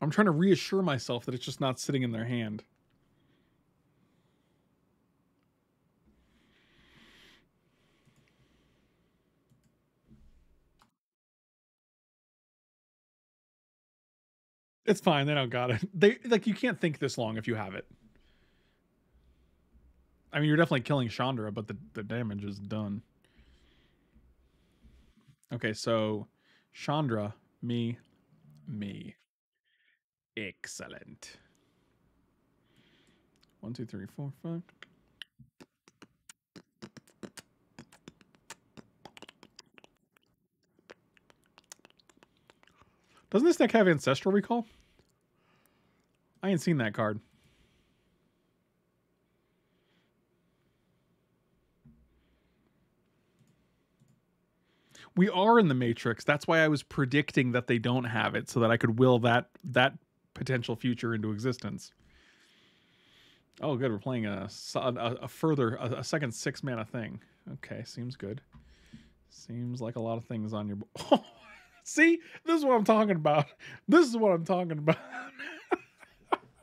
Speaker 1: I'm trying to reassure myself that it's just not sitting in their hand. It's fine. They don't got it. <laughs> They like you can't think this long if you have it. I mean, you're definitely killing Chandra, but the, the damage is done. Okay, so Chandra, me, me. Excellent. One, two, three, four, five. Doesn't this deck have Ancestral Recall? I ain't seen that card. We are in the Matrix. That's why I was predicting that they don't have it, so that I could will that that potential future into existence. Oh, good. We're playing a a, a further a, a, second six mana thing. Okay, seems good. Seems like a lot of things on your. <laughs> See, this is what I'm talking about. This is what I'm talking about.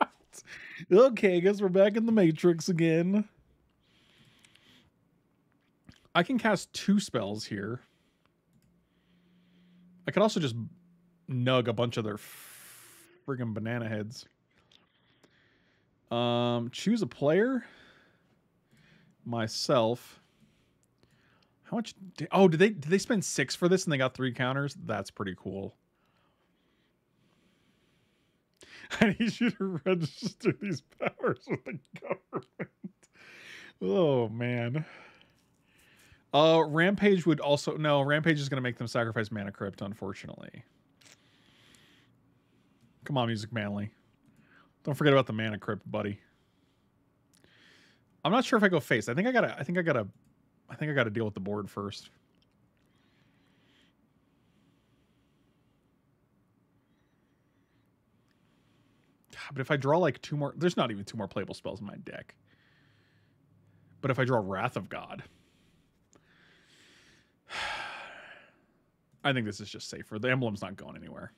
Speaker 1: <laughs> okay, I guess we're back in the Matrix again. I can cast two spells here. I could also just nug a bunch of their friggin' banana heads. Um, choose a player. Myself. How much? Oh, did they did they spend six for this and they got three counters? That's pretty cool. <laughs> I need you to register these powers with the government. Oh man. Uh, Rampage would also no. Rampage is going to make them sacrifice Mana Crypt, unfortunately. Come on, Music Manly. Don't forget about the Mana Crypt, buddy. I'm not sure if I go face. I think I gotta. I think I gotta. I think I gotta deal with the board first. But if I draw like two more, there's not even two more playable spells in my deck. But if I draw Wrath of God, I think this is just safer. The emblem's not going anywhere.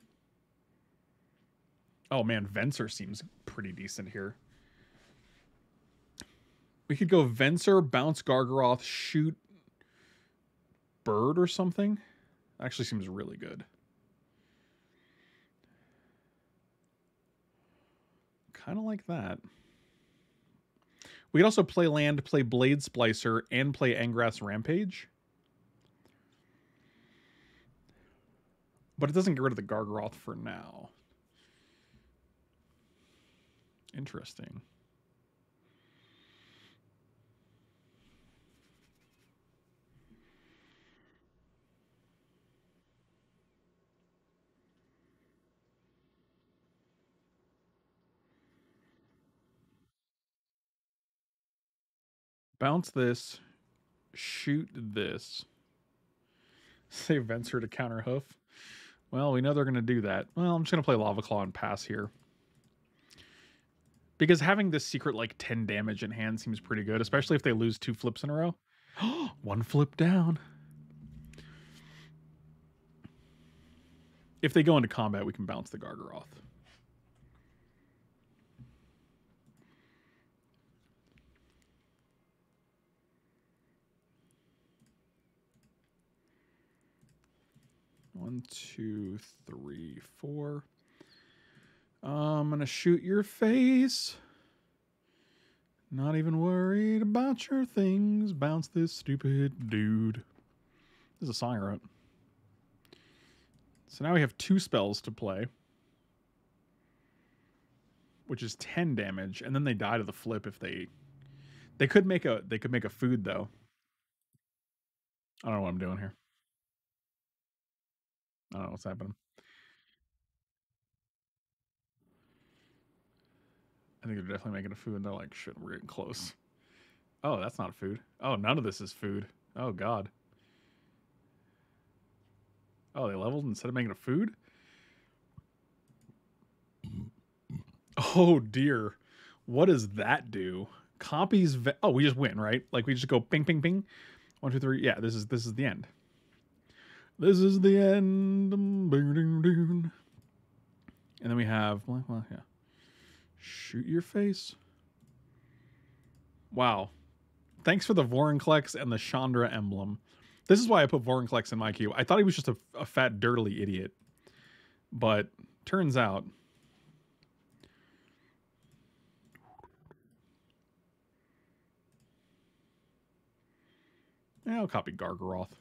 Speaker 1: Oh man, Venser seems pretty decent here. We could go Venser, bounce Gargaroth, shoot Bird or something. Actually seems really good. Kind of like that. We could also play land, play Blade Splicer, and play Angrath's Rampage. But it doesn't get rid of the Gargaroth for now. Interesting. Bounce this, shoot this. <laughs> Save Venser to counter hoof. Well, we know they're going to do that. Well, I'm just going to play Lava Claw and pass here. Because having this secret like 10 damage in hand seems pretty good, especially if they lose two flips in a row. <gasps> One flip down. If they go into combat, we can bounce the Gargaroth. One, two, three, four. I'm gonna shoot your face. Not even worried about your things. Bounce this stupid dude. This is a song I wrote. So now we have two spells to play. Which is 10 damage, and then they die to the flip if they they could make a they could make a food though. I don't know what I'm doing here. I don't know what's happening. I think they're definitely making a food. And they're like, shit, we're getting close. Oh, that's not food. Oh, none of this is food. Oh, God. Oh, they leveled instead of making a food? Oh, dear. What does that do? Copies. oh, we just win, right? Like we just go ping, ping, ping. One, two, three. Yeah, this is this is the end. This is the end. And then we have, yeah. Shoot your face. Wow. Thanks for the Vorinclex and the Chandra emblem. This is why I put Vorinclex in my queue. I thought he was just a, a fat, dirtly idiot. But turns out. Yeah, I'll copy Gargaroth.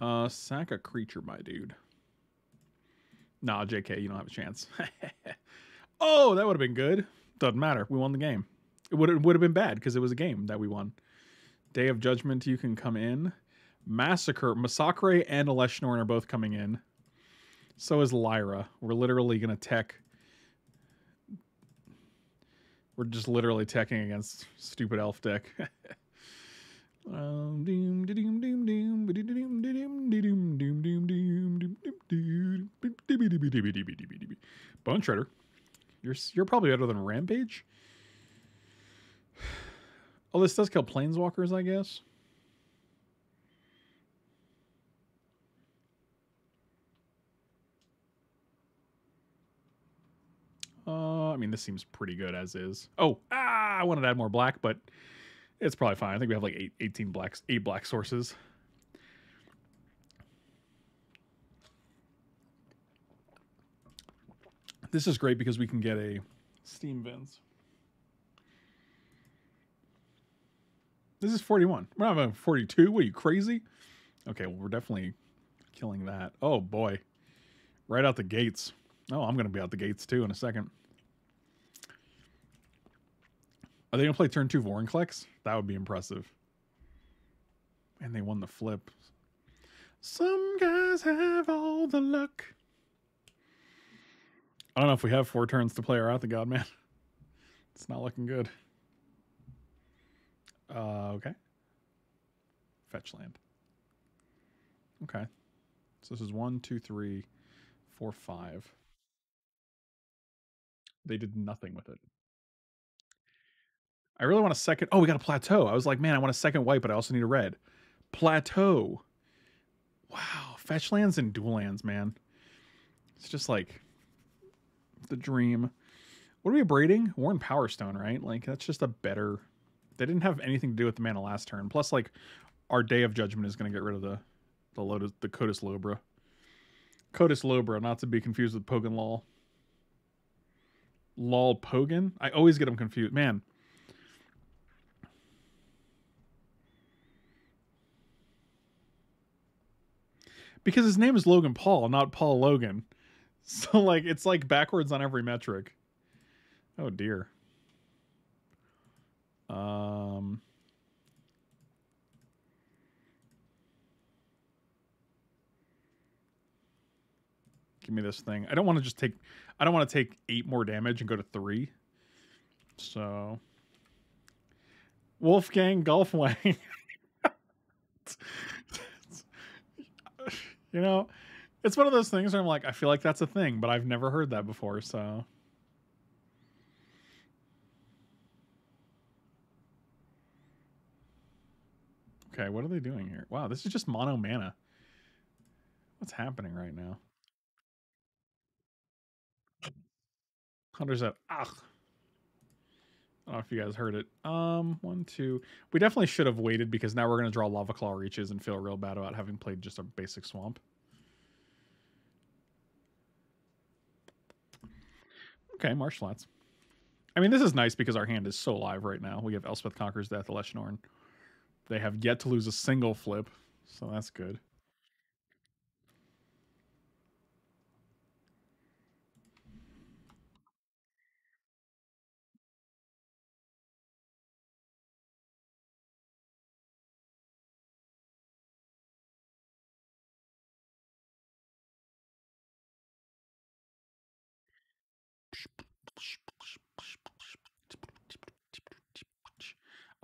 Speaker 1: Uh, sack a creature, my dude. Nah, JK, you don't have a chance. <laughs> oh, that would have been good. Doesn't matter. We won the game. It would would have been bad because it was a game that we won. Day of Judgment, you can come in. Massacre, Massacre, and Elesh Norn are both coming in. So is Lyra. We're literally gonna tech. We're just literally teching against stupid elf deck. <laughs> Bone Shredder. You're you're probably better than Rampage. <sighs> Oh, this does kill planeswalkers, I guess. Uh, I mean, this seems pretty good as is. Oh, ah, I wanted to add more black, but it's probably fine. I think we have like eight, 18 blacks, eight black sources. This is great because we can get a steam vents. This is 41. We're not having 42. What are you crazy? Okay, well, we're definitely killing that. Oh boy. Right out the gates. Oh, I'm gonna be out the gates too in a second. Are they gonna play turn two Vorinclex? That would be impressive. And they won the flip. Some guys have all the luck. I don't know if we have four turns to play our out the god man. <laughs> It's not looking good. Uh, okay. Fetch land. Okay. So this is one, two, three, four, five. They did nothing with it. I really want a second. Oh, we got a plateau. I was like, man, I want a second white, but I also need a red. Plateau. Wow. Fetch lands and dual lands, man. It's just like the dream. What are we braiding? Worn Powerstone, right? Like, that's just a better. They didn't have anything to do with the mana last turn. Plus, like, our Day of Judgment is going to get rid of the the Lotus, the Cotus Lobra. Cotus Lobra, not to be confused with Pogan Lol. Lol Pogan? I always get them confused. Man, because his name is Logan Paul, not Paul Logan. <laughs> So like it's like backwards on every metric. Oh dear. Um Give me this thing. I don't want to just take I don't want to take 8 more damage and go to 3. So Wolfgang Golfwang. <laughs> You know, it's one of those things where I'm like, I feel like that's a thing, but I've never heard that before, so. Okay, what are they doing here? Wow, this is just mono mana. What's happening right now? Hunter said, ah. I don't know if you guys heard it. Um, one, two. We definitely should have waited because now we're going to draw Lavaclaw Reaches and feel real bad about having played just a basic Swamp. Okay, Marsh Flats. I mean, this is nice because our hand is so live right now. We have Elspeth Conquers Death, Elesh Norn. They have yet to lose a single flip, so that's good.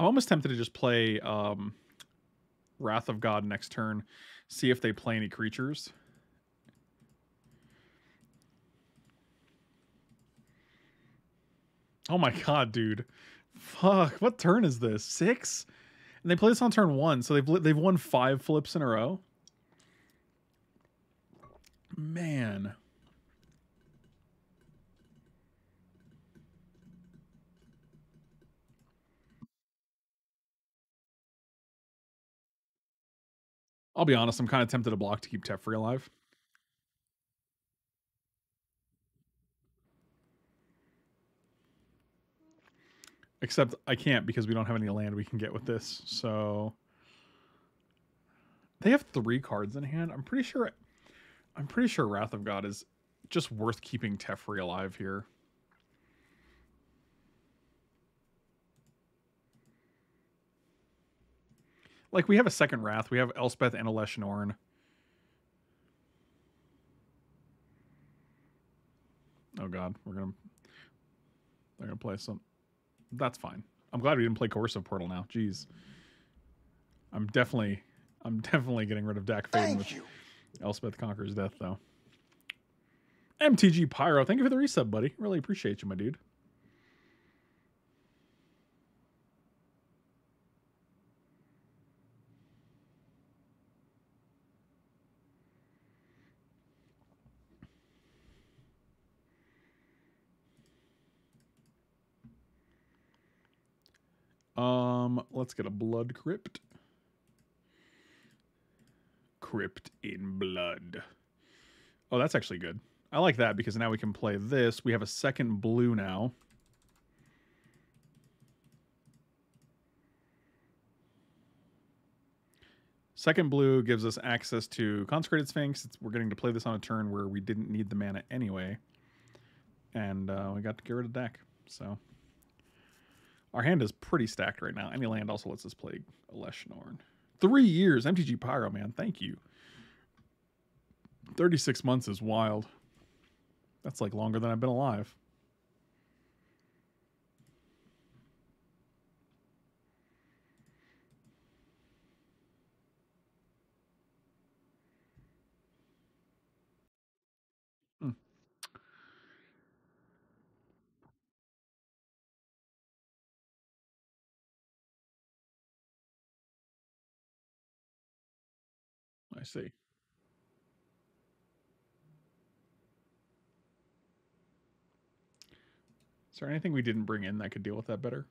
Speaker 1: I'm almost tempted to just play um, Wrath of God next turn, see if they play any creatures. Oh my god, dude. Fuck, what turn is this? Six? And they play this on turn one, so they've they've won five flips in a row. Man. I'll be honest, I'm kind of tempted to block to keep Teferi alive. Except I can't because we don't have any land we can get with this. So They have three cards in hand. I'm pretty sure. I'm pretty sure Wrath of God is just worth keeping Teferi alive here. Like we have a second Wrath. We have Elspeth and Elesh Norn. Oh god, we're gonna they're gonna play some. That's fine. I'm glad we didn't play Coercive Portal now. Jeez. I'm definitely I'm definitely getting rid of Dack Fayden with
Speaker 3: you.
Speaker 1: Elspeth Conquers Death though. MTG Pyro, thank you for the resub, buddy. Really appreciate you, my dude. Um, let's get a blood crypt. Crypt in blood. Oh, that's actually good. I like that because now we can play this. We have a second blue now. Second blue gives us access to Consecrated Sphinx. It's, we're getting to play this on a turn where we didn't need the mana anyway. And uh, we got to get rid of Dack. So our hand is pretty stacked right now. Any land also lets us play Elesh Norn. Three years, MTG Pyro, man. Thank you. 36 months is wild. That's like longer than I've been alive. Hmm. I see. Is there anything we didn't bring in that could deal with that better?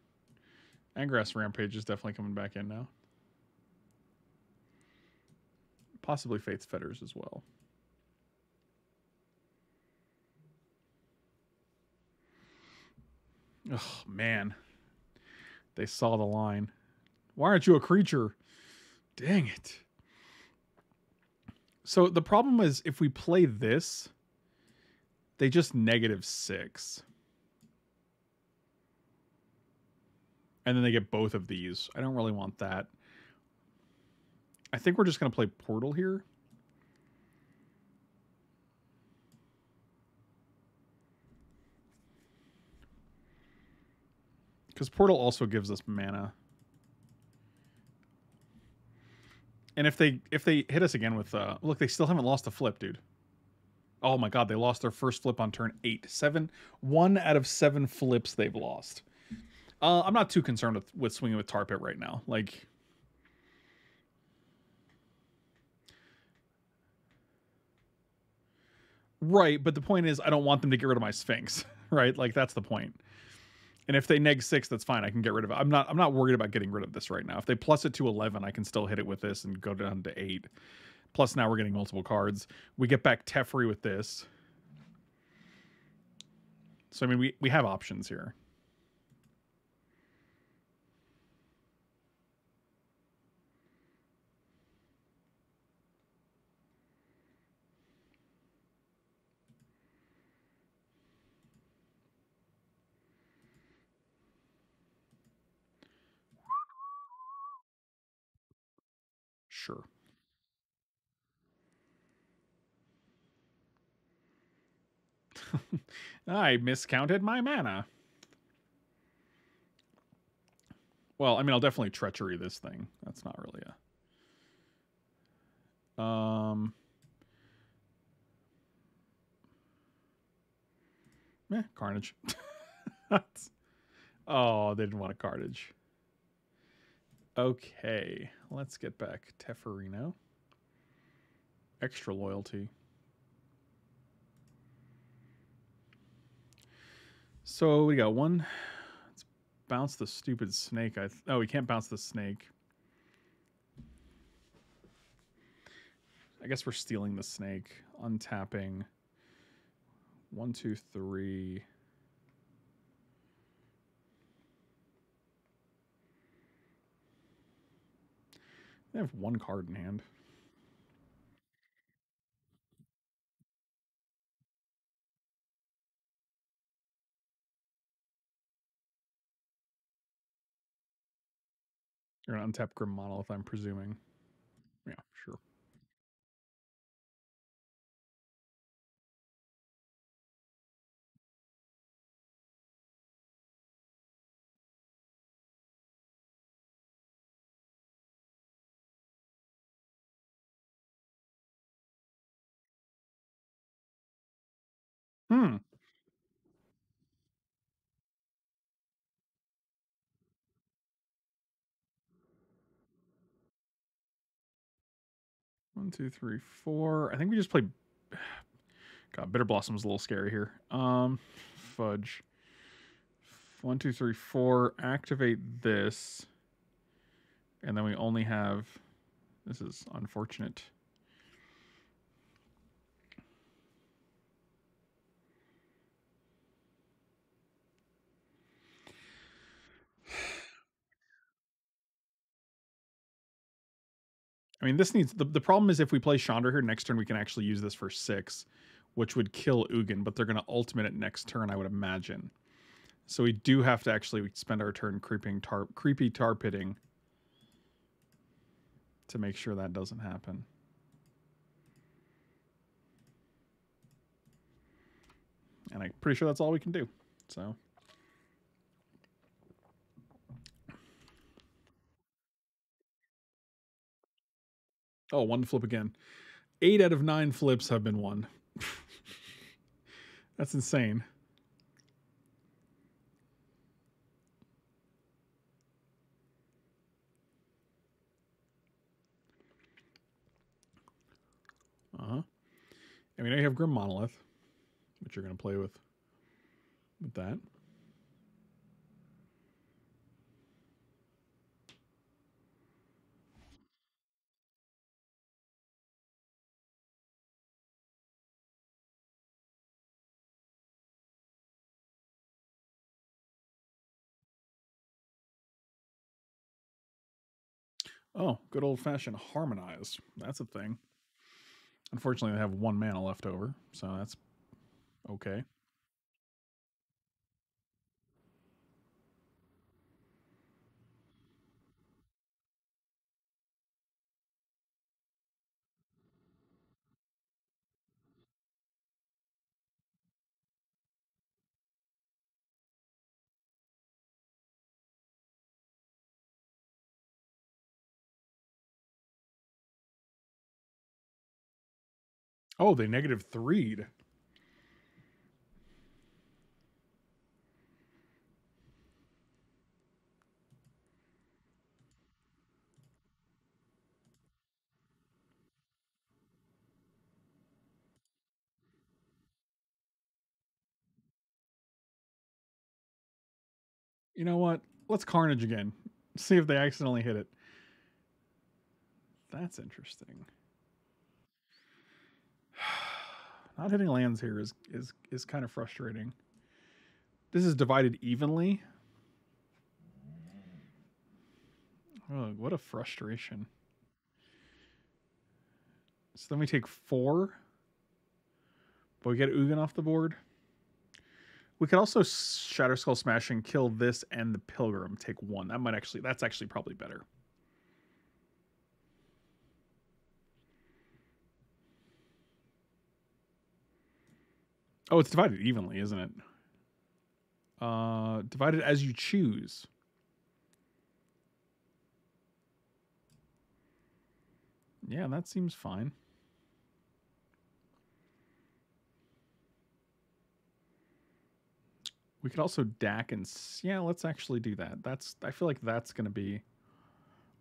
Speaker 1: Angrath's Rampage is definitely coming back in now. Possibly Faith's Fetters as well. Oh, man. They saw the line. Why aren't you a creature? Dang it. So the problem is if we play this, they just negative six. And then they get both of these. I don't really want that. I think we're just going to play Portal here. Because Portal also gives us mana. And if they if they hit us again with uh look, they still haven't lost a flip, dude. Oh my god, they lost their first flip on turn eight. Seven one out of seven flips they've lost. Uh, I'm not too concerned with, with swinging with Tar Pit right now. Like, right, but the point is, I don't want them to get rid of my Sphinx, <laughs> right? Like, that's the point. And if they neg six, that's fine. I can get rid of it. I'm not. I'm not worried about getting rid of this right now. If they plus it to eleven, I can still hit it with this and go down to eight. Plus, now we're getting multiple cards. We get back Teferi with this. So I mean, we we have options here. Sure. <laughs> I miscounted my mana. Well, I mean, I'll definitely treachery this thing. That's not really a. Um. Eh, Carnage. <laughs> oh, they didn't want a Carnage. Okay, let's get back Teferino. Extra loyalty. So we got one. Let's bounce the stupid snake. I oh, we can't bounce the snake. I guess we're stealing the snake, untapping. One, two, three. They have one card in hand. You're an untap Grim Monolith, I'm presuming. Yeah, sure. Hmm. One, two, three, four. I think we just played. <sighs> God, Bitterblossom's a little scary here. Um, fudge. One, two, three, four. Activate this, and then we only have. This is unfortunate. I mean, this needs the, the problem is if we play Chandra here next turn, we can actually use this for six, which would kill Ugin, but they're going to ultimate it next turn, I would imagine. So we do have to actually spend our turn creeping tar creepy tar pitting to make sure that doesn't happen. And I'm pretty sure that's all we can do. So. Oh, one flip again. Eight out of nine flips have been won. <laughs> That's insane. Uh huh. I mean, I have Grim Monolith, which you're going to play with with that. Oh, good old fashioned harmonized. That's a thing. Unfortunately, they have one mana left over, so that's okay. Oh, they negative threed. You know what? Let's Carnage again. See if they accidentally hit it. That's interesting. Not hitting lands here is is is kind of frustrating. This is divided evenly. Oh, what a frustration. So then we take four. But we get Ugin off the board. We could also Shatterskull Smash and kill this and the Pilgrim. Take one. That might actually, that's actually probably better. Oh, it's divided evenly, isn't it? Uh, divided as you choose. Yeah, that seems fine. We could also Dack and yeah, let's actually do that. That's I feel like that's gonna be.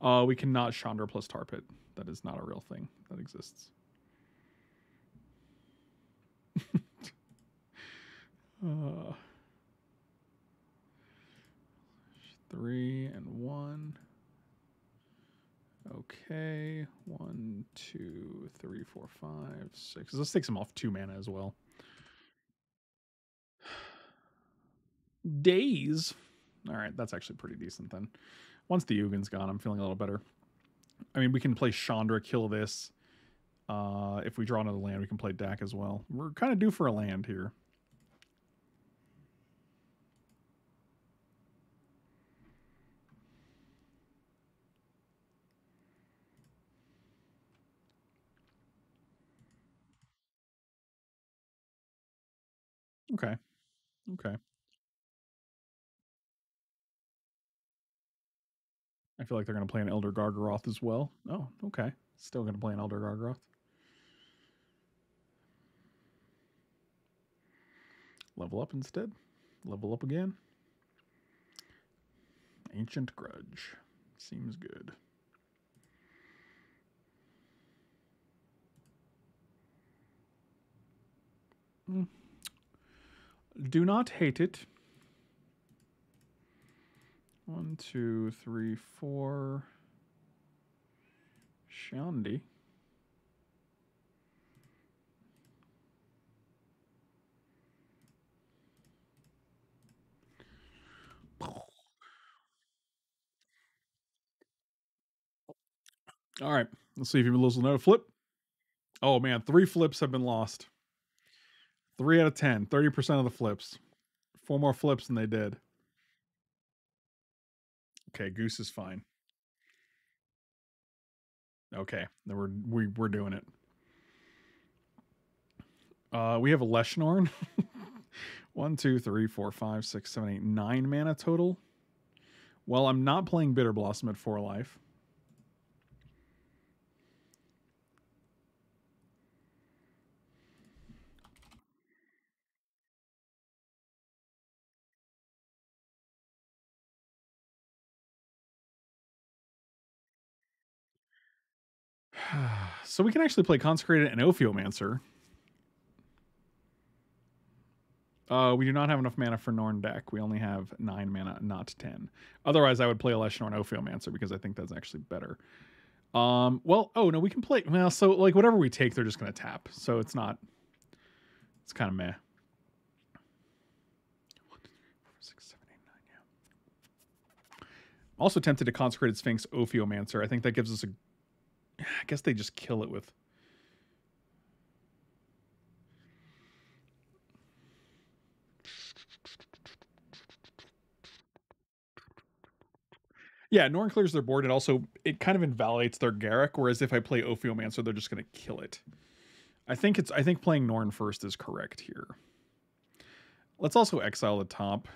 Speaker 1: Uh, we cannot Chandra plus Tar Pit. That is not a real thing that exists. <laughs> uh, three and one. Okay, one, two, three, four, five, six. Let's take some off two mana as well. <sighs> days. All right, that's actually pretty decent then. Once the Ugin's gone, I'm feeling a little better. I mean, we can play Chandra, kill this. Uh, if we draw another land, we can play Dack as well. We're kind of due for a land here. Okay. Okay. I feel like they're going to play an Elder Gargaroth as well. Oh, okay. Still going to play an Elder Gargaroth. Level up instead. Level up again. Ancient Grudge. Seems good. Mm. Do not hate it. One, two, three, four. Shandy. All right, let's see if you lose another flip. Oh man, three flips have been lost. Three out of 10, 30% of the flips. Four more flips than they did. Okay, Goose is fine. Okay, then we're we, we're doing it. Uh, we have a Leshnorn. <laughs> One, two, three, four, five, six, seven, eight, nine mana total. Well, I'm not playing Bitterblossom at four life. So we can actually play Consecrated and Ophiomancer. Uh, we do not have enough mana for Norn deck. We only have nine mana, not ten. Otherwise, I would play Elesh Norn Ophiomancer because I think that's actually better. Um, well, oh no, we can play. Well, so like whatever we take, they're just gonna tap. So it's not. It's kind of meh. Also tempted to consecrated Sphinx Ophiomancer. I think that gives us a I guess they just kill it with. Yeah, Norn clears their board. It also it kind of invalidates their Garruk. Whereas if I play Ophiomancer, they're just going to kill it. I think it's I think playing Norn first is correct here. Let's also exile the top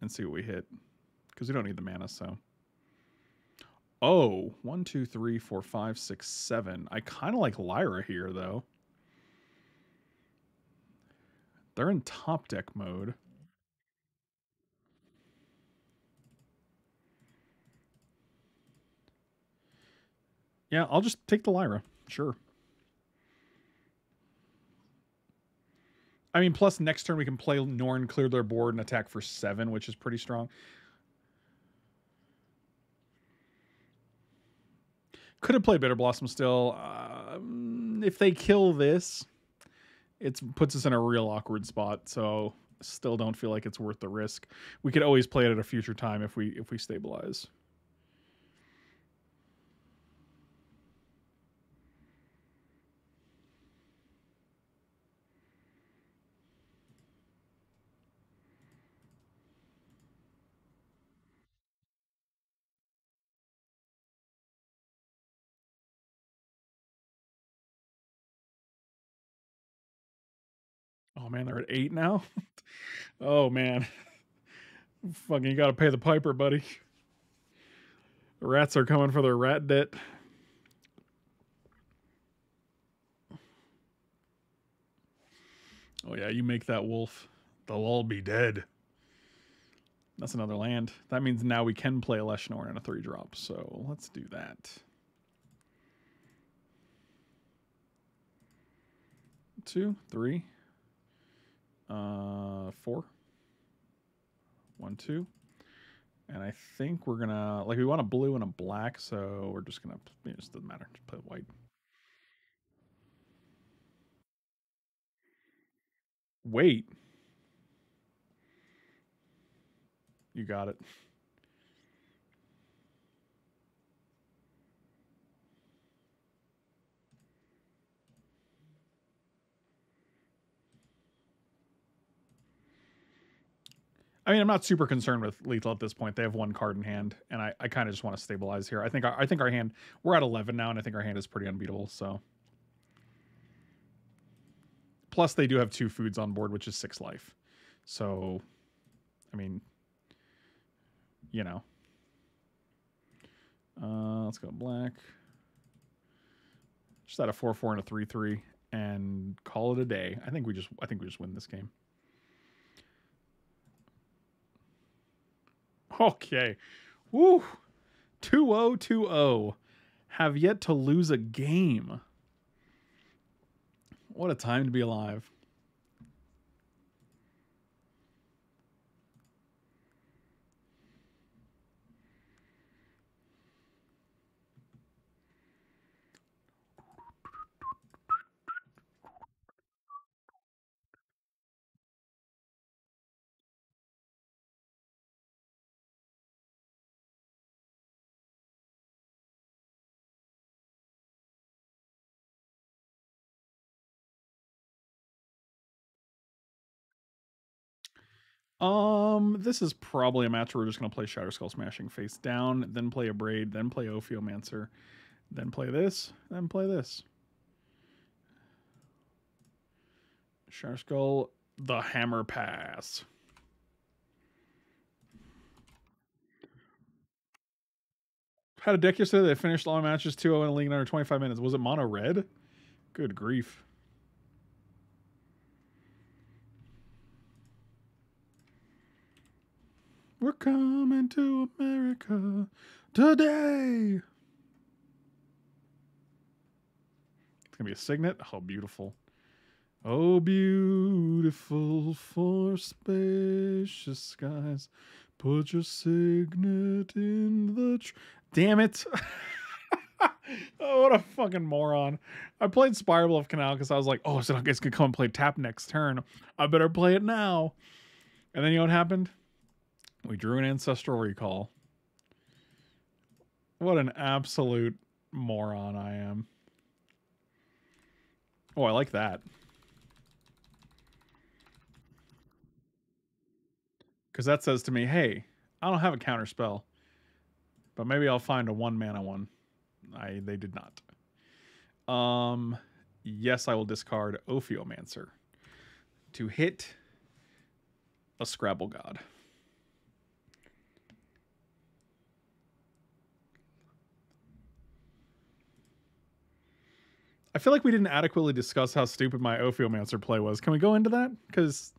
Speaker 1: and see what we hit because we don't need the mana. So Oh, one, two, three, four, five, six, seven. I kind of like Lyra here, though. They're in top deck mode. Yeah, I'll just take the Lyra. Sure. I mean, plus next turn we can play Norn, clear their board, and attack for seven, which is pretty strong. Could have played Bitterblossom still. Um, if they kill this, it puts us in a real awkward spot. So still don't feel like it's worth the risk. We could always play it at a future time if we if we stabilize. Eight now. <laughs> oh man, fucking, you got to pay the piper, buddy. The rats are coming for their rat debt. Oh yeah, you make that wolf, they'll all be dead. That's another land. That means now we can play Elesh Norn in a three drop. So let's do that. Two, three, uh, four. One, two. And I think we're gonna like we want a blue and a black, so we're just gonna it just doesn't matter. Just play white. Wait. You got it. I mean, I'm not super concerned with lethal at this point. They have one card in hand, and I, I kind of just want to stabilize here. I think I think our hand we're at 11 now, and I think our hand is pretty unbeatable. So, plus they do have two foods on board, which is six life. So, I mean, you know. Uh, let's go black. Just add a four four and a three three and call it a day. I think we just I think we just win this game. <laughs> Okay. Woo. 2-0-2-0. Have yet to lose a game. What a time to be alive. Um, this is probably a match where we're just gonna play Shatterskull Smashing face down, then play a Braid, then play Ophiomancer, then play this, then play this. Shatterskull, the Hammer Pass. Had a deck yesterday that finished all my matches 2-0 in a league in under 25 minutes. Was it mono red? Good grief. We're coming to America today. It's gonna be a signet. Oh, beautiful. Oh, beautiful for spacious skies. Put your signet in the. Tr- Damn it. <laughs> oh, what a fucking moron. I played Spiral of Canal because I was like, oh, so I guess could come and play tap next turn. I better play it now. And then you know what happened? We drew an ancestral recall. What an absolute moron I am. Oh, I like that. Because that says to me, hey, I don't have a counter spell. But maybe I'll find a one mana one. I they did not. Um yes, I will discard Ophiomancer to hit a Scarab God. I feel like we didn't adequately discuss how stupid my Ophiomancer play was. Can we go into that? Because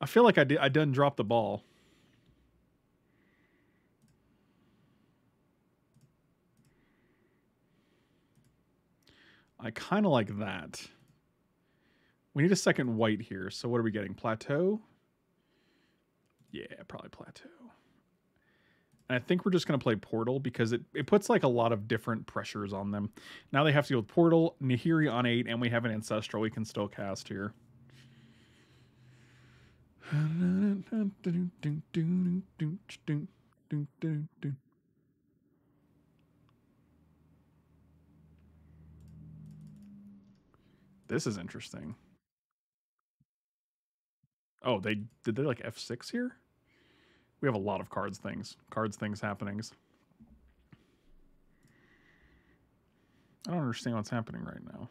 Speaker 1: I feel like I did. I done dropped the ball. I kind of like that. We need a second white here. So what are we getting? Plateau? Yeah, probably plateau. And I think we're just going to play Portal because it, it puts like a lot of different pressures on them. Now they have to deal with Portal, Nahiri on 8, and we have an Ancestral we can still cast here. This is interesting. Oh, they did they like F6 here? We have a lot of cards things. Cards things happenings. I don't understand what's happening right now.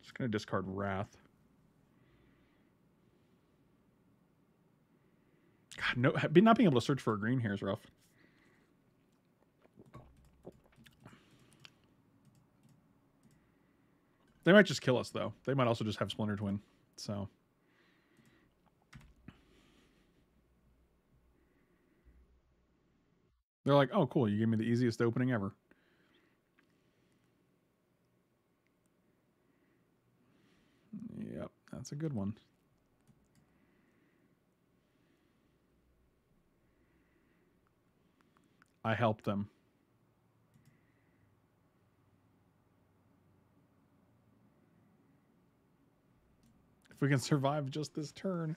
Speaker 1: Just gonna discard Wrath. God, no, not being able to search for a green here is rough. They might just kill us though. They might also just have Splinter Twin. So they're like, "Oh, cool! You gave me the easiest opening ever." Yep, that's a good one. I helped them. If we can survive just this turn.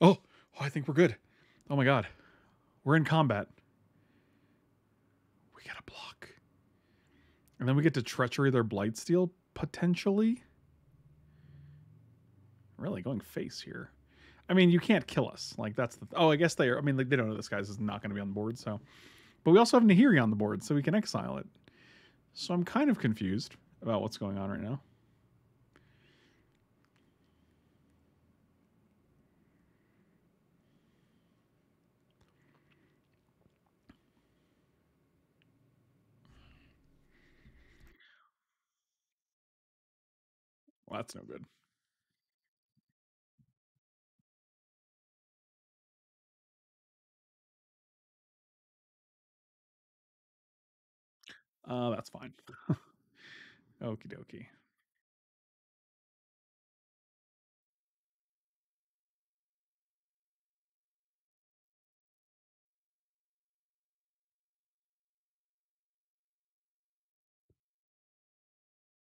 Speaker 1: Oh, oh, I think we're good. Oh my god. We're in combat. We get a block. And then we get to treachery their Blightsteel, potentially. Really going face here. I mean, you can't kill us. Like that's the. Th- oh, I guess they are. I mean, like, they don't know this guy's is not going to be on the board. So, but we also have Nahiri on the board, so we can exile it. So I'm kind of confused about what's going on right now. That's no good. Uh, that's fine. <laughs> Okie dokie.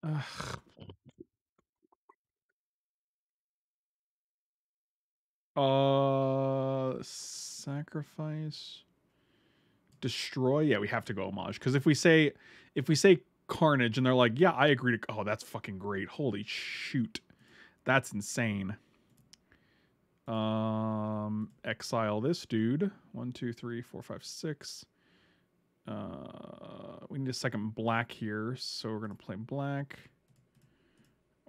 Speaker 1: Ugh. Uh, sacrifice, destroy. Yeah, we have to go homage because if we say, if we say carnage and they're like, yeah, I agree to. Oh, that's fucking great. Holy shoot, that's insane. Um, exile this dude. One, two, three, four, five, six. Uh, we need a second black here, so we're gonna play black.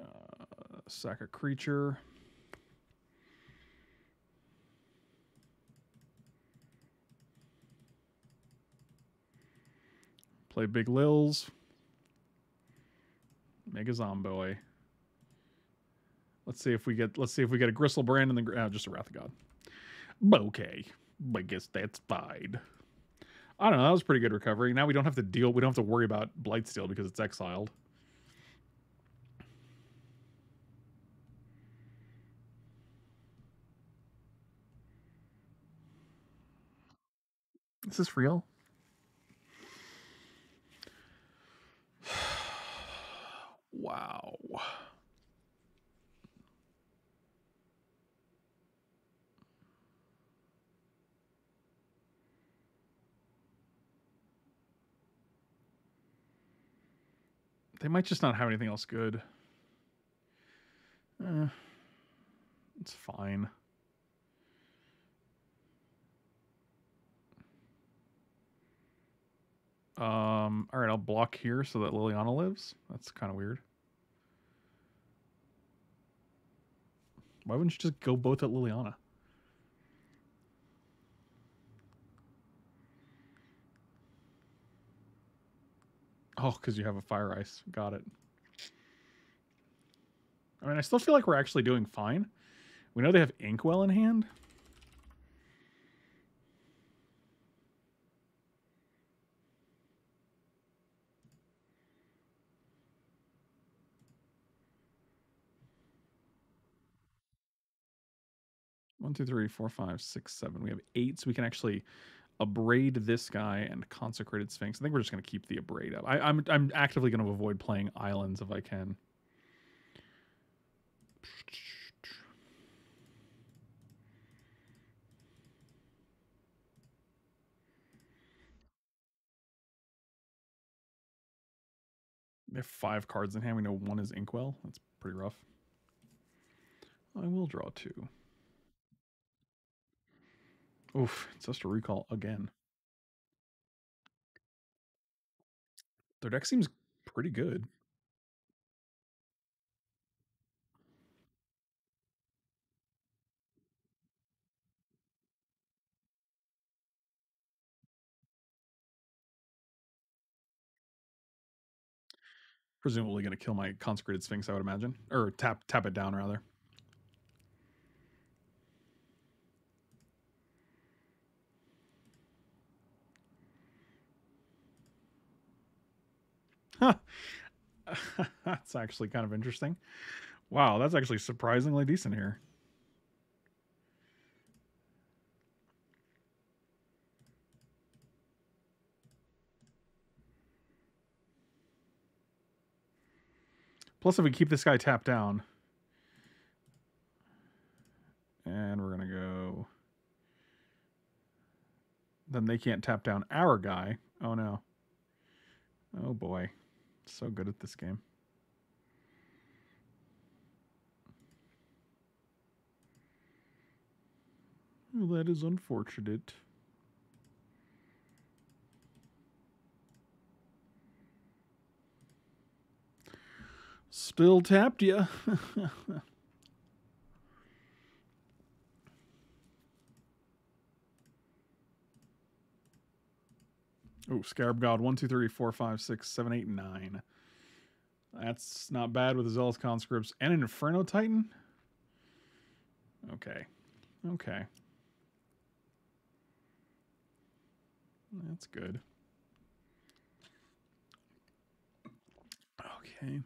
Speaker 1: Uh, sack a creature. Play Big Lils. Mega Zomboy. Let's see if we get. Let's see if we get a Griselbrand and then uh, just a Wrath of God. Okay, I guess that's fine. I don't know. That was pretty good recovery. Now we don't have to deal. We don't have to worry about Blightsteel because it's exiled. Is this real? Wow. They might just not have anything else good. Eh, it's fine. Um, all right, I'll block here so that Liliana lives. That's kind of weird. Why wouldn't you just go both at Liliana? Oh, because you have a fire ice. Got it. I mean, I still feel like we're actually doing fine. We know they have Inkwell in hand. One, two, three, four, five, six, seven. We have eight, so we can actually abrade this guy and consecrated sphinx. I think we're just going to keep the abrade up. I, I'm I'm actively going to avoid playing islands if I can. They have five cards in hand. We know one is Inkwell. That's pretty rough. I will draw two. Oof, it's just a recall again. Their deck seems pretty good. Presumably going to kill my consecrated sphinx, I would imagine, or tap tap it down rather. <laughs> that's actually kind of interesting. Wow, that's actually surprisingly decent here. Plus, if we keep this guy tapped down, and we're going to go, then they can't tap down our guy. Oh, no. Oh, boy. So good at this game. Well, that is unfortunate. Still tapped you. <laughs> Oh, Scarab God, one, two, three, four, five, six, seven, eight, nine. That's not bad with the Zealous Conscripts and an Inferno Titan. Okay. Okay. That's good. Okay.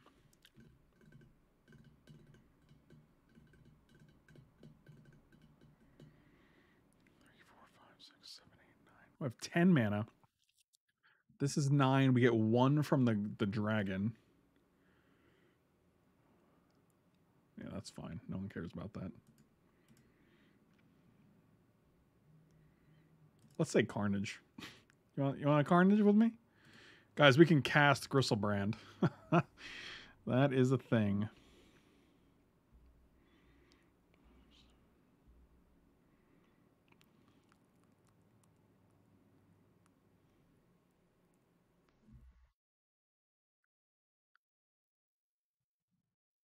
Speaker 1: We have 10 mana. This is nine. We get one from the, the dragon. Yeah, that's fine. No one cares about that. Let's say Carnage. <laughs> You want you want a Carnage with me? Guys, we can cast Griselbrand. <laughs> that is a thing.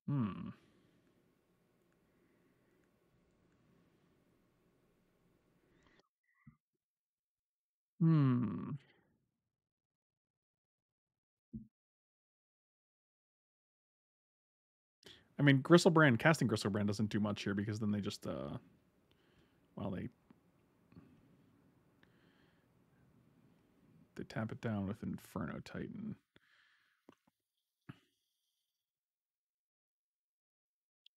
Speaker 1: Hmm. Hmm. I mean, Griselbrand, casting Griselbrand doesn't do much here because then they just, uh, well, they they tap it down with Inferno Titan.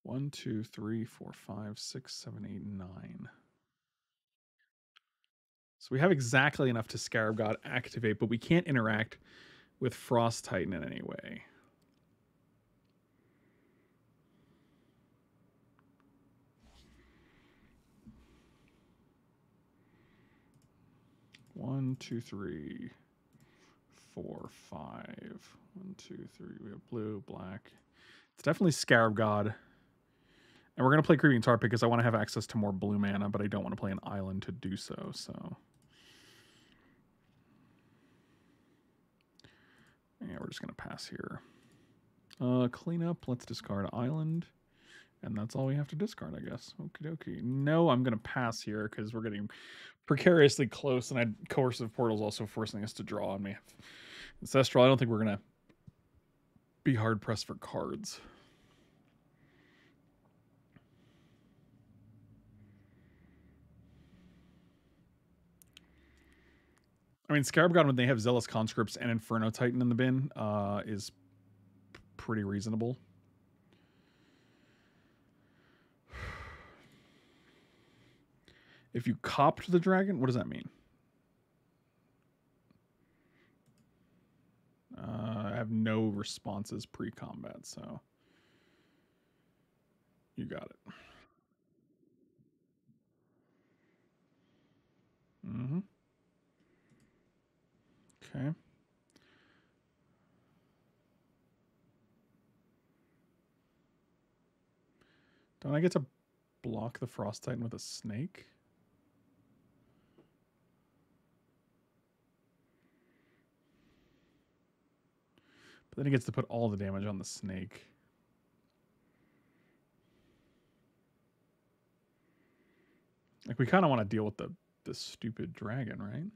Speaker 1: One, two, three, four, five, six, seven, eight, nine. So we have exactly enough to Scarab God activate, but we can't interact with Frost Titan in any way. One, two, three, four, five. One, two, three. We have blue, black. It's definitely Scarab God. And we're going to play Creeping Tar because I want to have access to more blue mana, but I don't want to play an island to do so, so... Yeah, we're just going to pass here. Uh, clean up. Let's discard island. And that's all we have to discard, I guess. Okie dokie. No, I'm going to pass here because we're getting precariously close. And I Coercive Portal's also forcing us to draw. on me. Ancestral. I don't think we're going to be hard pressed for cards. I mean, Scarab God, when they have Zealous Conscripts and Inferno Titan in the bin, uh, is pretty reasonable. If you copped the dragon, what does that mean? Uh, I have no responses pre-combat, so you got it. Mm-hmm. Okay. Don't I get to block the Frost Titan with a snake? But then he gets to put all the damage on the snake. Like we kind of want to deal with the the stupid dragon, right?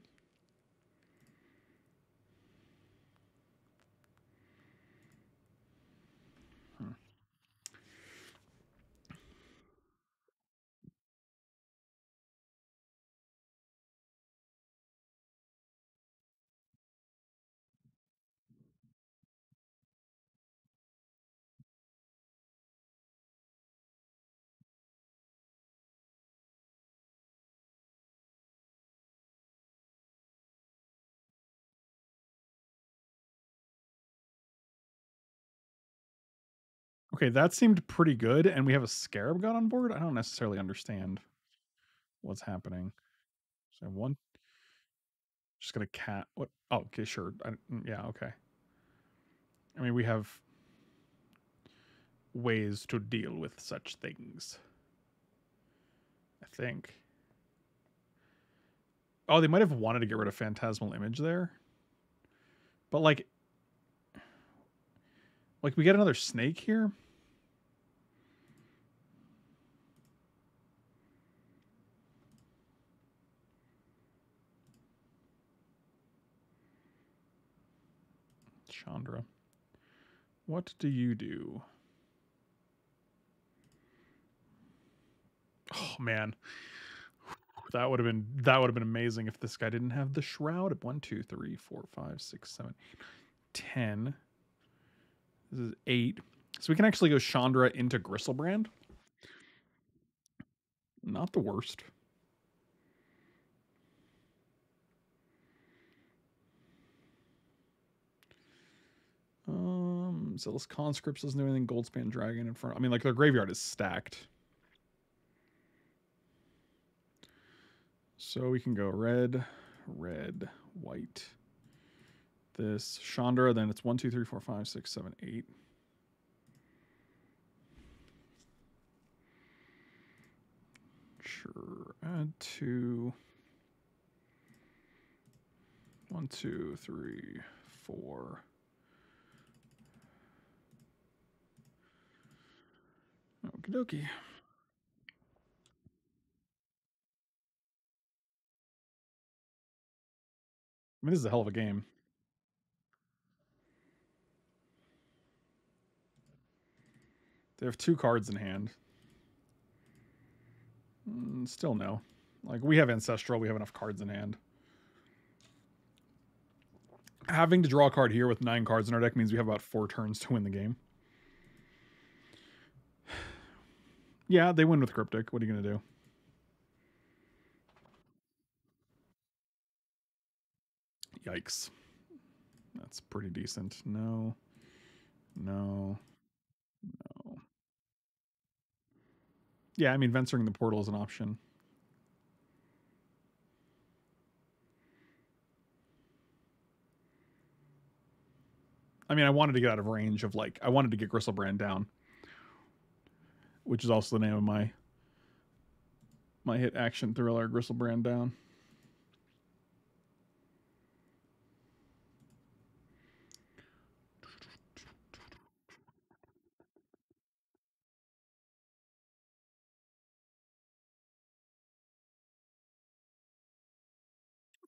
Speaker 1: Okay, that seemed pretty good, and we have a Scarab God on board. I don't necessarily understand what's happening. So one, just got a cat. What? Oh, okay, sure. I, mm, yeah, okay. I mean, we have ways to deal with such things. I think. Oh, they might have wanted to get rid of Phantasmal Image there. But, like, Like we get another snake here. Chandra. What do you do? Oh man. That would have been that would have been amazing if this guy didn't have the shroud. One, two, three, four, five, six, seven, eight, ten. This is eight. So we can actually go Chandra into Griselbrand. Not the worst. Zealous Conscripts doesn't do anything. Goldspan Dragon in front. I mean, like their graveyard is stacked. So we can go red, red, white. This Chandra, then it's one, two, three, four, five, six, seven, eight. Sure. Add two. One, two, three, four. Okie dokie. I mean, this is a hell of a game. They have two cards in hand. Mm, still no. Like, we have Ancestral, we have enough cards in hand. Having to draw a card here with nine cards in our deck means we have about four turns to win the game. Yeah, they win with Cryptic. What are you going to do? Yikes. That's pretty decent. No. No. No. Yeah, I mean, venturing the portal is an option. I mean, I wanted to get out of range of like, I wanted to get Griselbrand down, which is also the name of my my hit action thriller, Griselbrand down.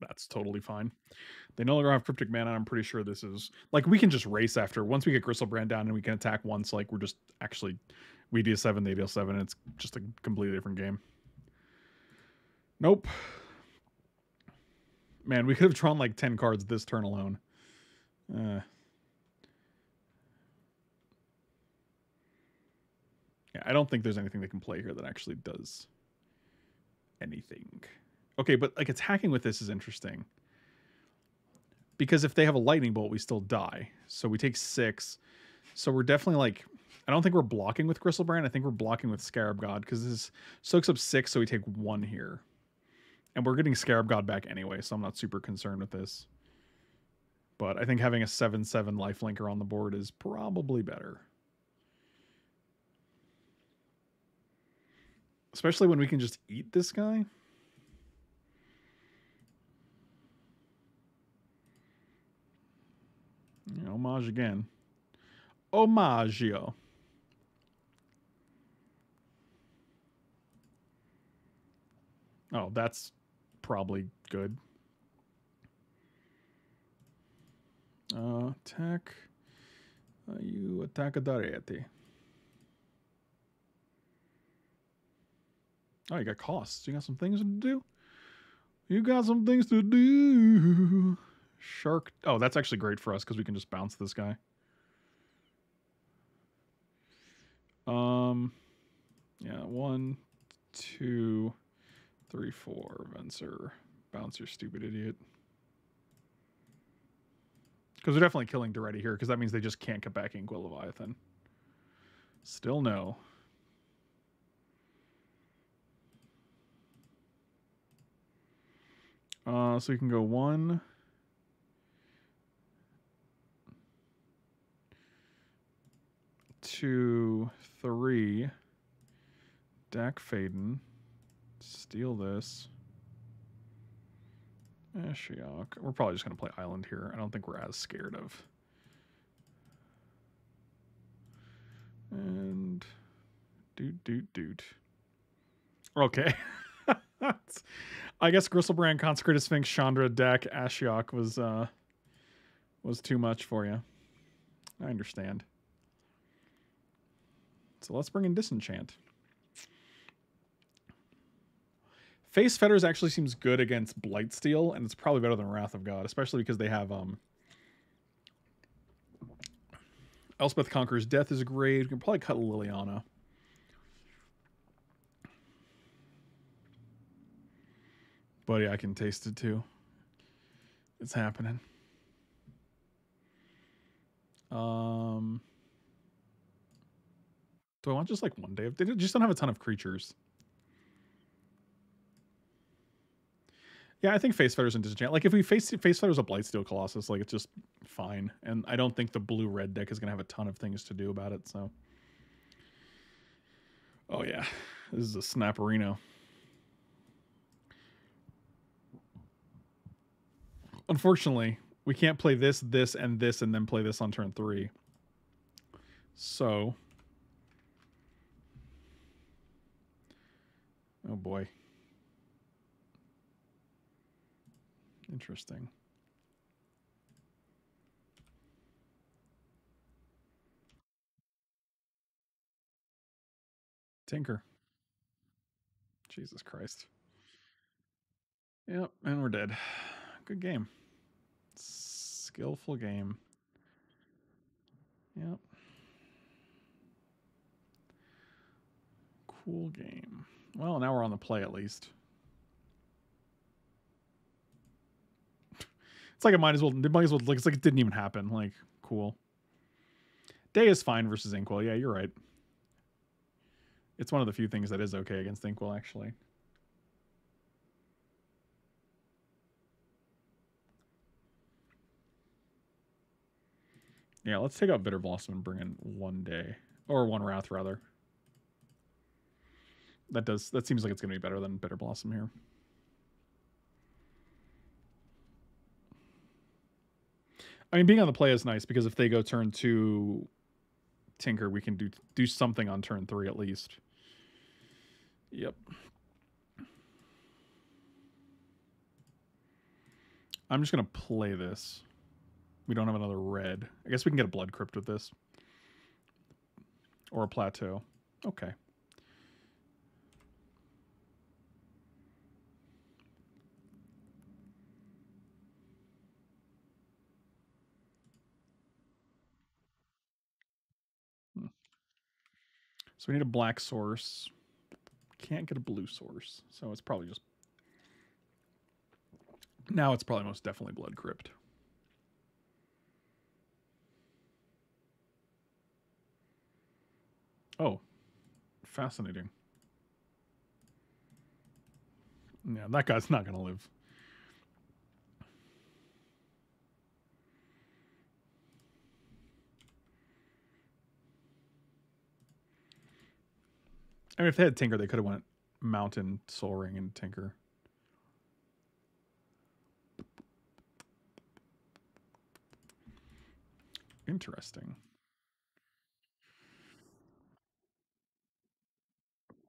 Speaker 1: That's totally fine. They no longer have cryptic mana. I'm pretty sure this is like we can just race after once we get Griselbrand down and we can attack once. Like we're just actually we deal seven, they deal seven. It's just a completely different game. Nope. Man, we could have drawn like ten cards this turn alone. Uh, yeah, I don't think there's anything they can play here that actually does anything. Okay, but like attacking with this is interesting. Because if they have a lightning bolt, we still die. So we take six. So we're definitely like I don't think we're blocking with Griselbrand. I think we're blocking with Scarab God because this soaks up six, so we take one here. And we're getting Scarab God back anyway, so I'm not super concerned with this. But I think having a 7 7 life linker on the board is probably better. Especially when we can just eat this guy. Homage again. Omaggio. Oh, that's probably good. Uh, attack. Uh, you attack a Daretti. Oh, you got costs. You got some things to do? You got some things to do. Shark. Oh, that's actually great for us because we can just bounce this guy. Um, yeah, one, two, three, four. Venser, bounce your stupid idiot. Because they're definitely killing Daretti here, because that means they just can't get back Inkwell Leviathan. Still no. Uh, so you can go one, two, three. Dack Fayden. Steal this. Ashiok. We're probably just going to play Island here. I don't think we're as scared of. And doot doot doot. Okay. <laughs> I guess Griselbrand, Consecrated Sphinx, Chandra, Dack, Ashiok was uh was too much for you. I understand. So let's bring in Disenchant. Faith's Fetters actually seems good against Blightsteel, and it's probably better than Wrath of God, especially because they have um Elspeth Conquers Death is great. We can probably cut Liliana. Buddy, I can taste it too. It's happening. Um, do I want just like one day? Of. They just don't have a ton of creatures. Yeah, I think Faith's Fetters and disenchant. Like if we Faith's Faith's Fetters a blightsteel colossus, like it's just fine. And I don't think the blue red deck is gonna have a ton of things to do about it. So, oh yeah, this is a snapperino. Unfortunately, we can't play this, this, and this, and then play this on turn three. So, oh boy. Interesting. Tinker. Jesus Christ. Yep, and we're dead. Good game. Skillful game. Yep. Cool game. Well, now we're on the play at least. It's like it might as well. It might as well. It's like it didn't even happen. Like cool. Day is fine versus Inkwell. Yeah, you're right. It's one of the few things that is okay against Inkwell, actually. Yeah, let's take out Bitterblossom and bring in one day. Or one Wrath, rather. That does that seems like it's gonna be better than Bitterblossom here. I mean, being on the play is nice because if they go turn two Tinker, we can do do something on turn three at least. Yep. I'm just gonna play this. We don't have another red. I guess we can get a blood crypt with this. Or a plateau. Okay. We need a black source. Can't get a blue source. So it's probably just... Now it's probably most definitely Blood Crypt. Oh, fascinating. Yeah, that guy's not going to live. I mean, if they had Tinker, they could have went Mountain, Soul Ring, and Tinker. Interesting.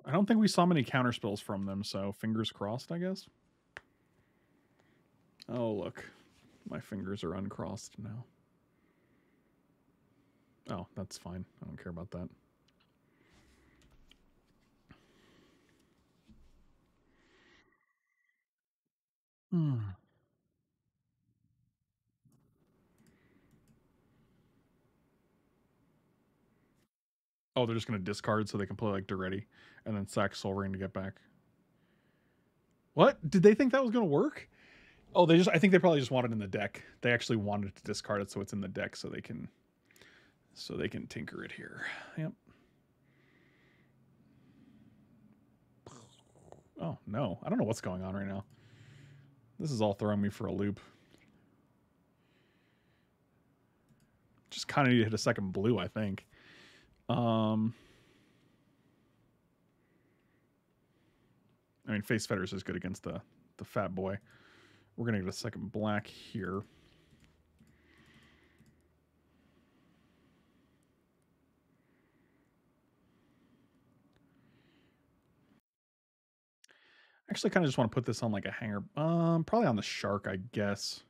Speaker 1: I don't think we saw many counter spells from them, so fingers crossed, I guess. Oh, look. My fingers are uncrossed now. Oh, that's fine. I don't care about that. Hmm. Oh, they're just gonna discard so they can play like Daretti and then sack Soul Ring to get back. What? Did they think that was gonna work? Oh, they just I think they probably just wanted it in the deck. They actually wanted to discard it so it's in the deck so they can so they can tinker it here. Yep. Oh no, I don't know what's going on right now. This is all throwing me for a loop. Just kind of need to hit a second blue, I think. Um, I mean, Faith's Fetters is good against the the fat boy. We're gonna get a second black here. Actually, kind of just want to put this on like a hanger. Um, probably on the shark, I guess.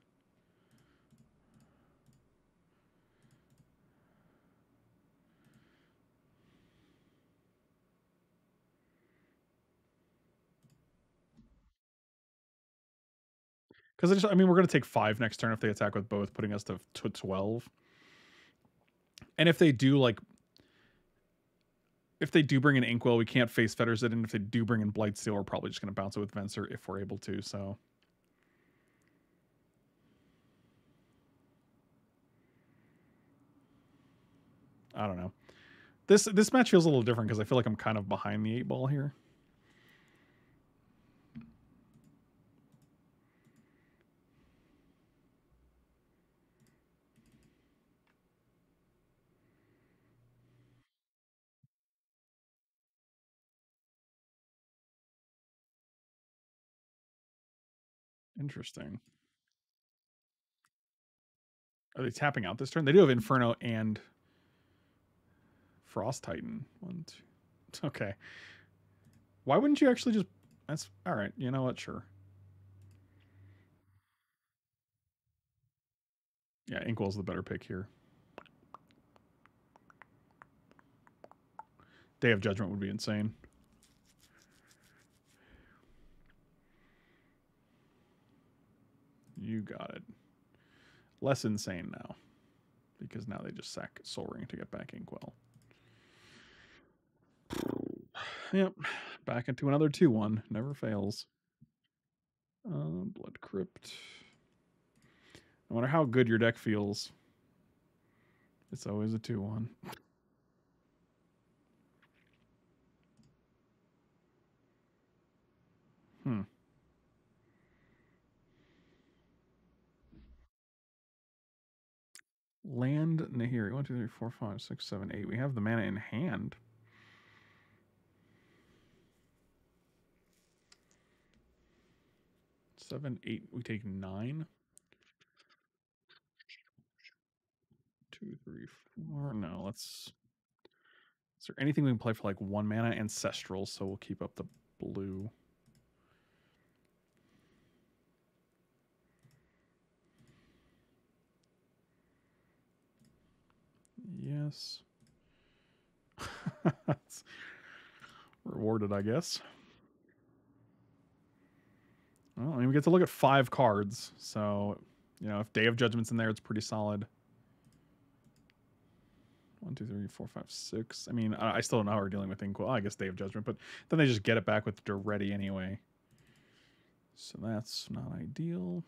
Speaker 1: Because I just, I mean, we're going to take five next turn if they attack with both, putting us to, to 12. And if they do, like, if they do bring in Inkwell, we can't Faith's Fetters it. And if they do bring in Blightsteel, we're probably just going to bounce it with Venser if we're able to. So. I don't know. This this match feels a little different because I feel like I'm kind of behind the eight ball here. Interesting. Are they tapping out this turn? They do have Inferno and Frost Titan. One, two. <laughs> Okay. Why wouldn't you actually just? That's all right. You know what? Sure. Yeah, Inkwell's the better pick here. Day of Judgment would be insane. You got it. Less insane now. Because now they just sack Soul Ring to get back Inkwell. <sighs> Yep. Back into another 2 1. Never fails. Uh, Blood Crypt. No matter how good your deck feels, it's always a 2 1. <laughs> Hmm. Land Nahiri. 1, 2, 3, 4, 5, 6, 7, 8. We have the mana in hand. Seven, eight. We take nine. Two, three, four. No, let's. Is there anything we can play for like one mana? Ancestral, so we'll keep up the blue. Yes. <laughs> rewarded, I guess. Well, I mean, we get to look at five cards, so you know if Day of Judgment's in there, it's pretty solid. One, two, three, four, five, six. I mean, I, I still don't know how we're dealing with Inkwell. I guess Day of Judgment, but then they just get it back with Daretti anyway. So that's not ideal.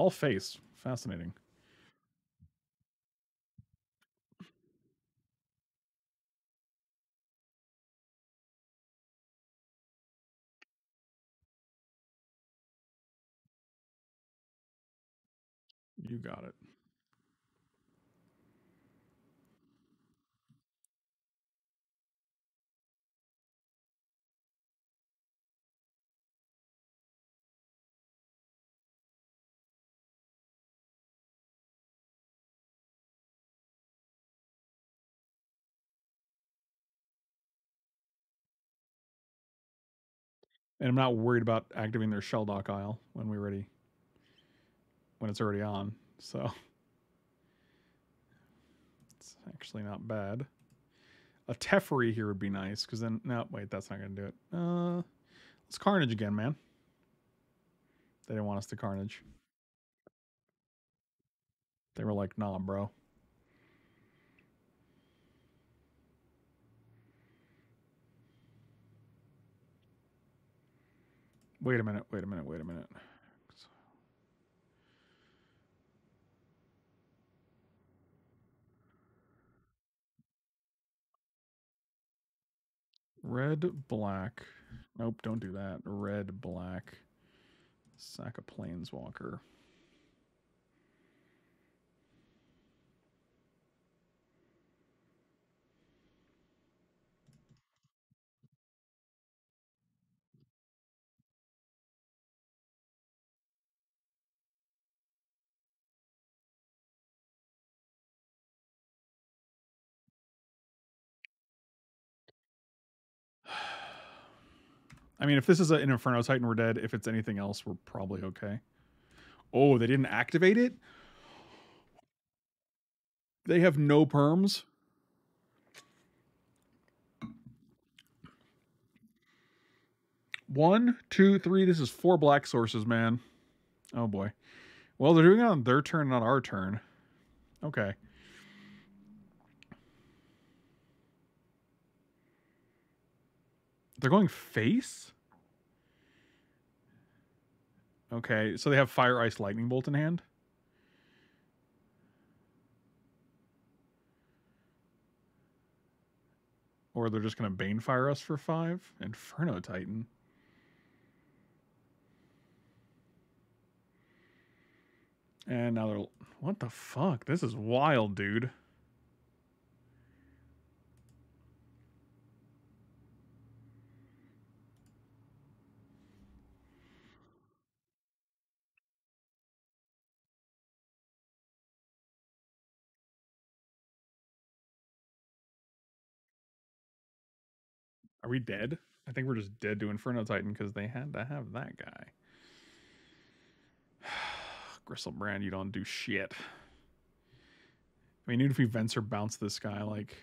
Speaker 1: All face. Fascinating. You got it. And I'm not worried about activating their Shelldock Isle when we're ready. When it's already on. So it's actually not bad. A Teferi here would be nice, because then no, wait, that's not gonna do it. Uh let's Carnage again, man. They didn't want us to Carnage. They were like, nah, bro. Wait a minute, wait a minute, wait a minute. Red, black. Nope, don't do that. Red, black. Sack a planeswalker. I mean, if this is an Inferno Titan, we're dead. If it's anything else, we're probably okay. Oh, they didn't activate it? They have no perms? One, two, three. This is four black sources, man. Oh boy. Well, they're doing it on their turn, not our turn. Okay. They're going face? Okay, so they have Fire, Ice, Lightning Bolt in hand? Or they're just going to Banefire us for five? Inferno Titan. And now they're. What the fuck? This is wild, dude. Are we dead? I think we're just dead to Inferno Titan because they had to have that guy. <sighs> Griselbrand, you don't do shit. I mean, even if we Venser bounce this guy, like.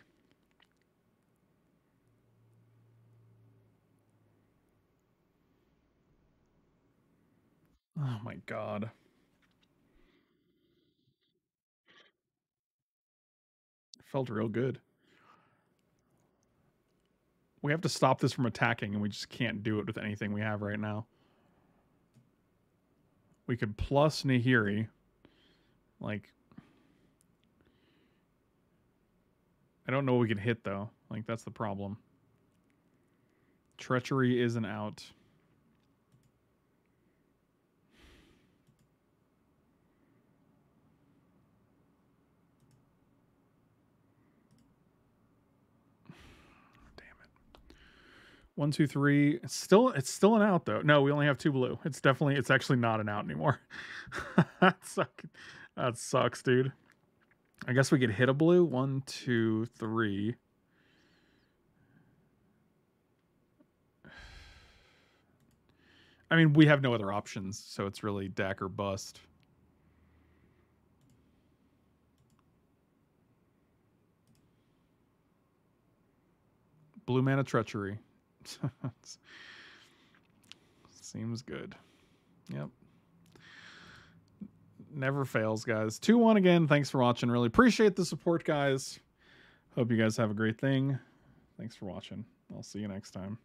Speaker 1: Oh my god. Felt real good. We have to stop this from attacking, and we just can't do it with anything we have right now. We could plus Nahiri. Like, I don't know what we can hit, though. Like, that's the problem. Treachery isn't out. One, two, three. It's still it's still an out though. No, we only have two blue. It's definitely it's actually not an out anymore. <laughs> that suck. That sucks, dude. I guess we could hit a blue. One, two, three. I mean, we have no other options, so it's really deck or bust. Blue mana treachery. <laughs> Seems good. Yep. Never fails, guys. 2 1 again. Thanks for watching. Really appreciate the support, guys. Hope you guys have a great thing. Thanks for watching. I'll see you next time.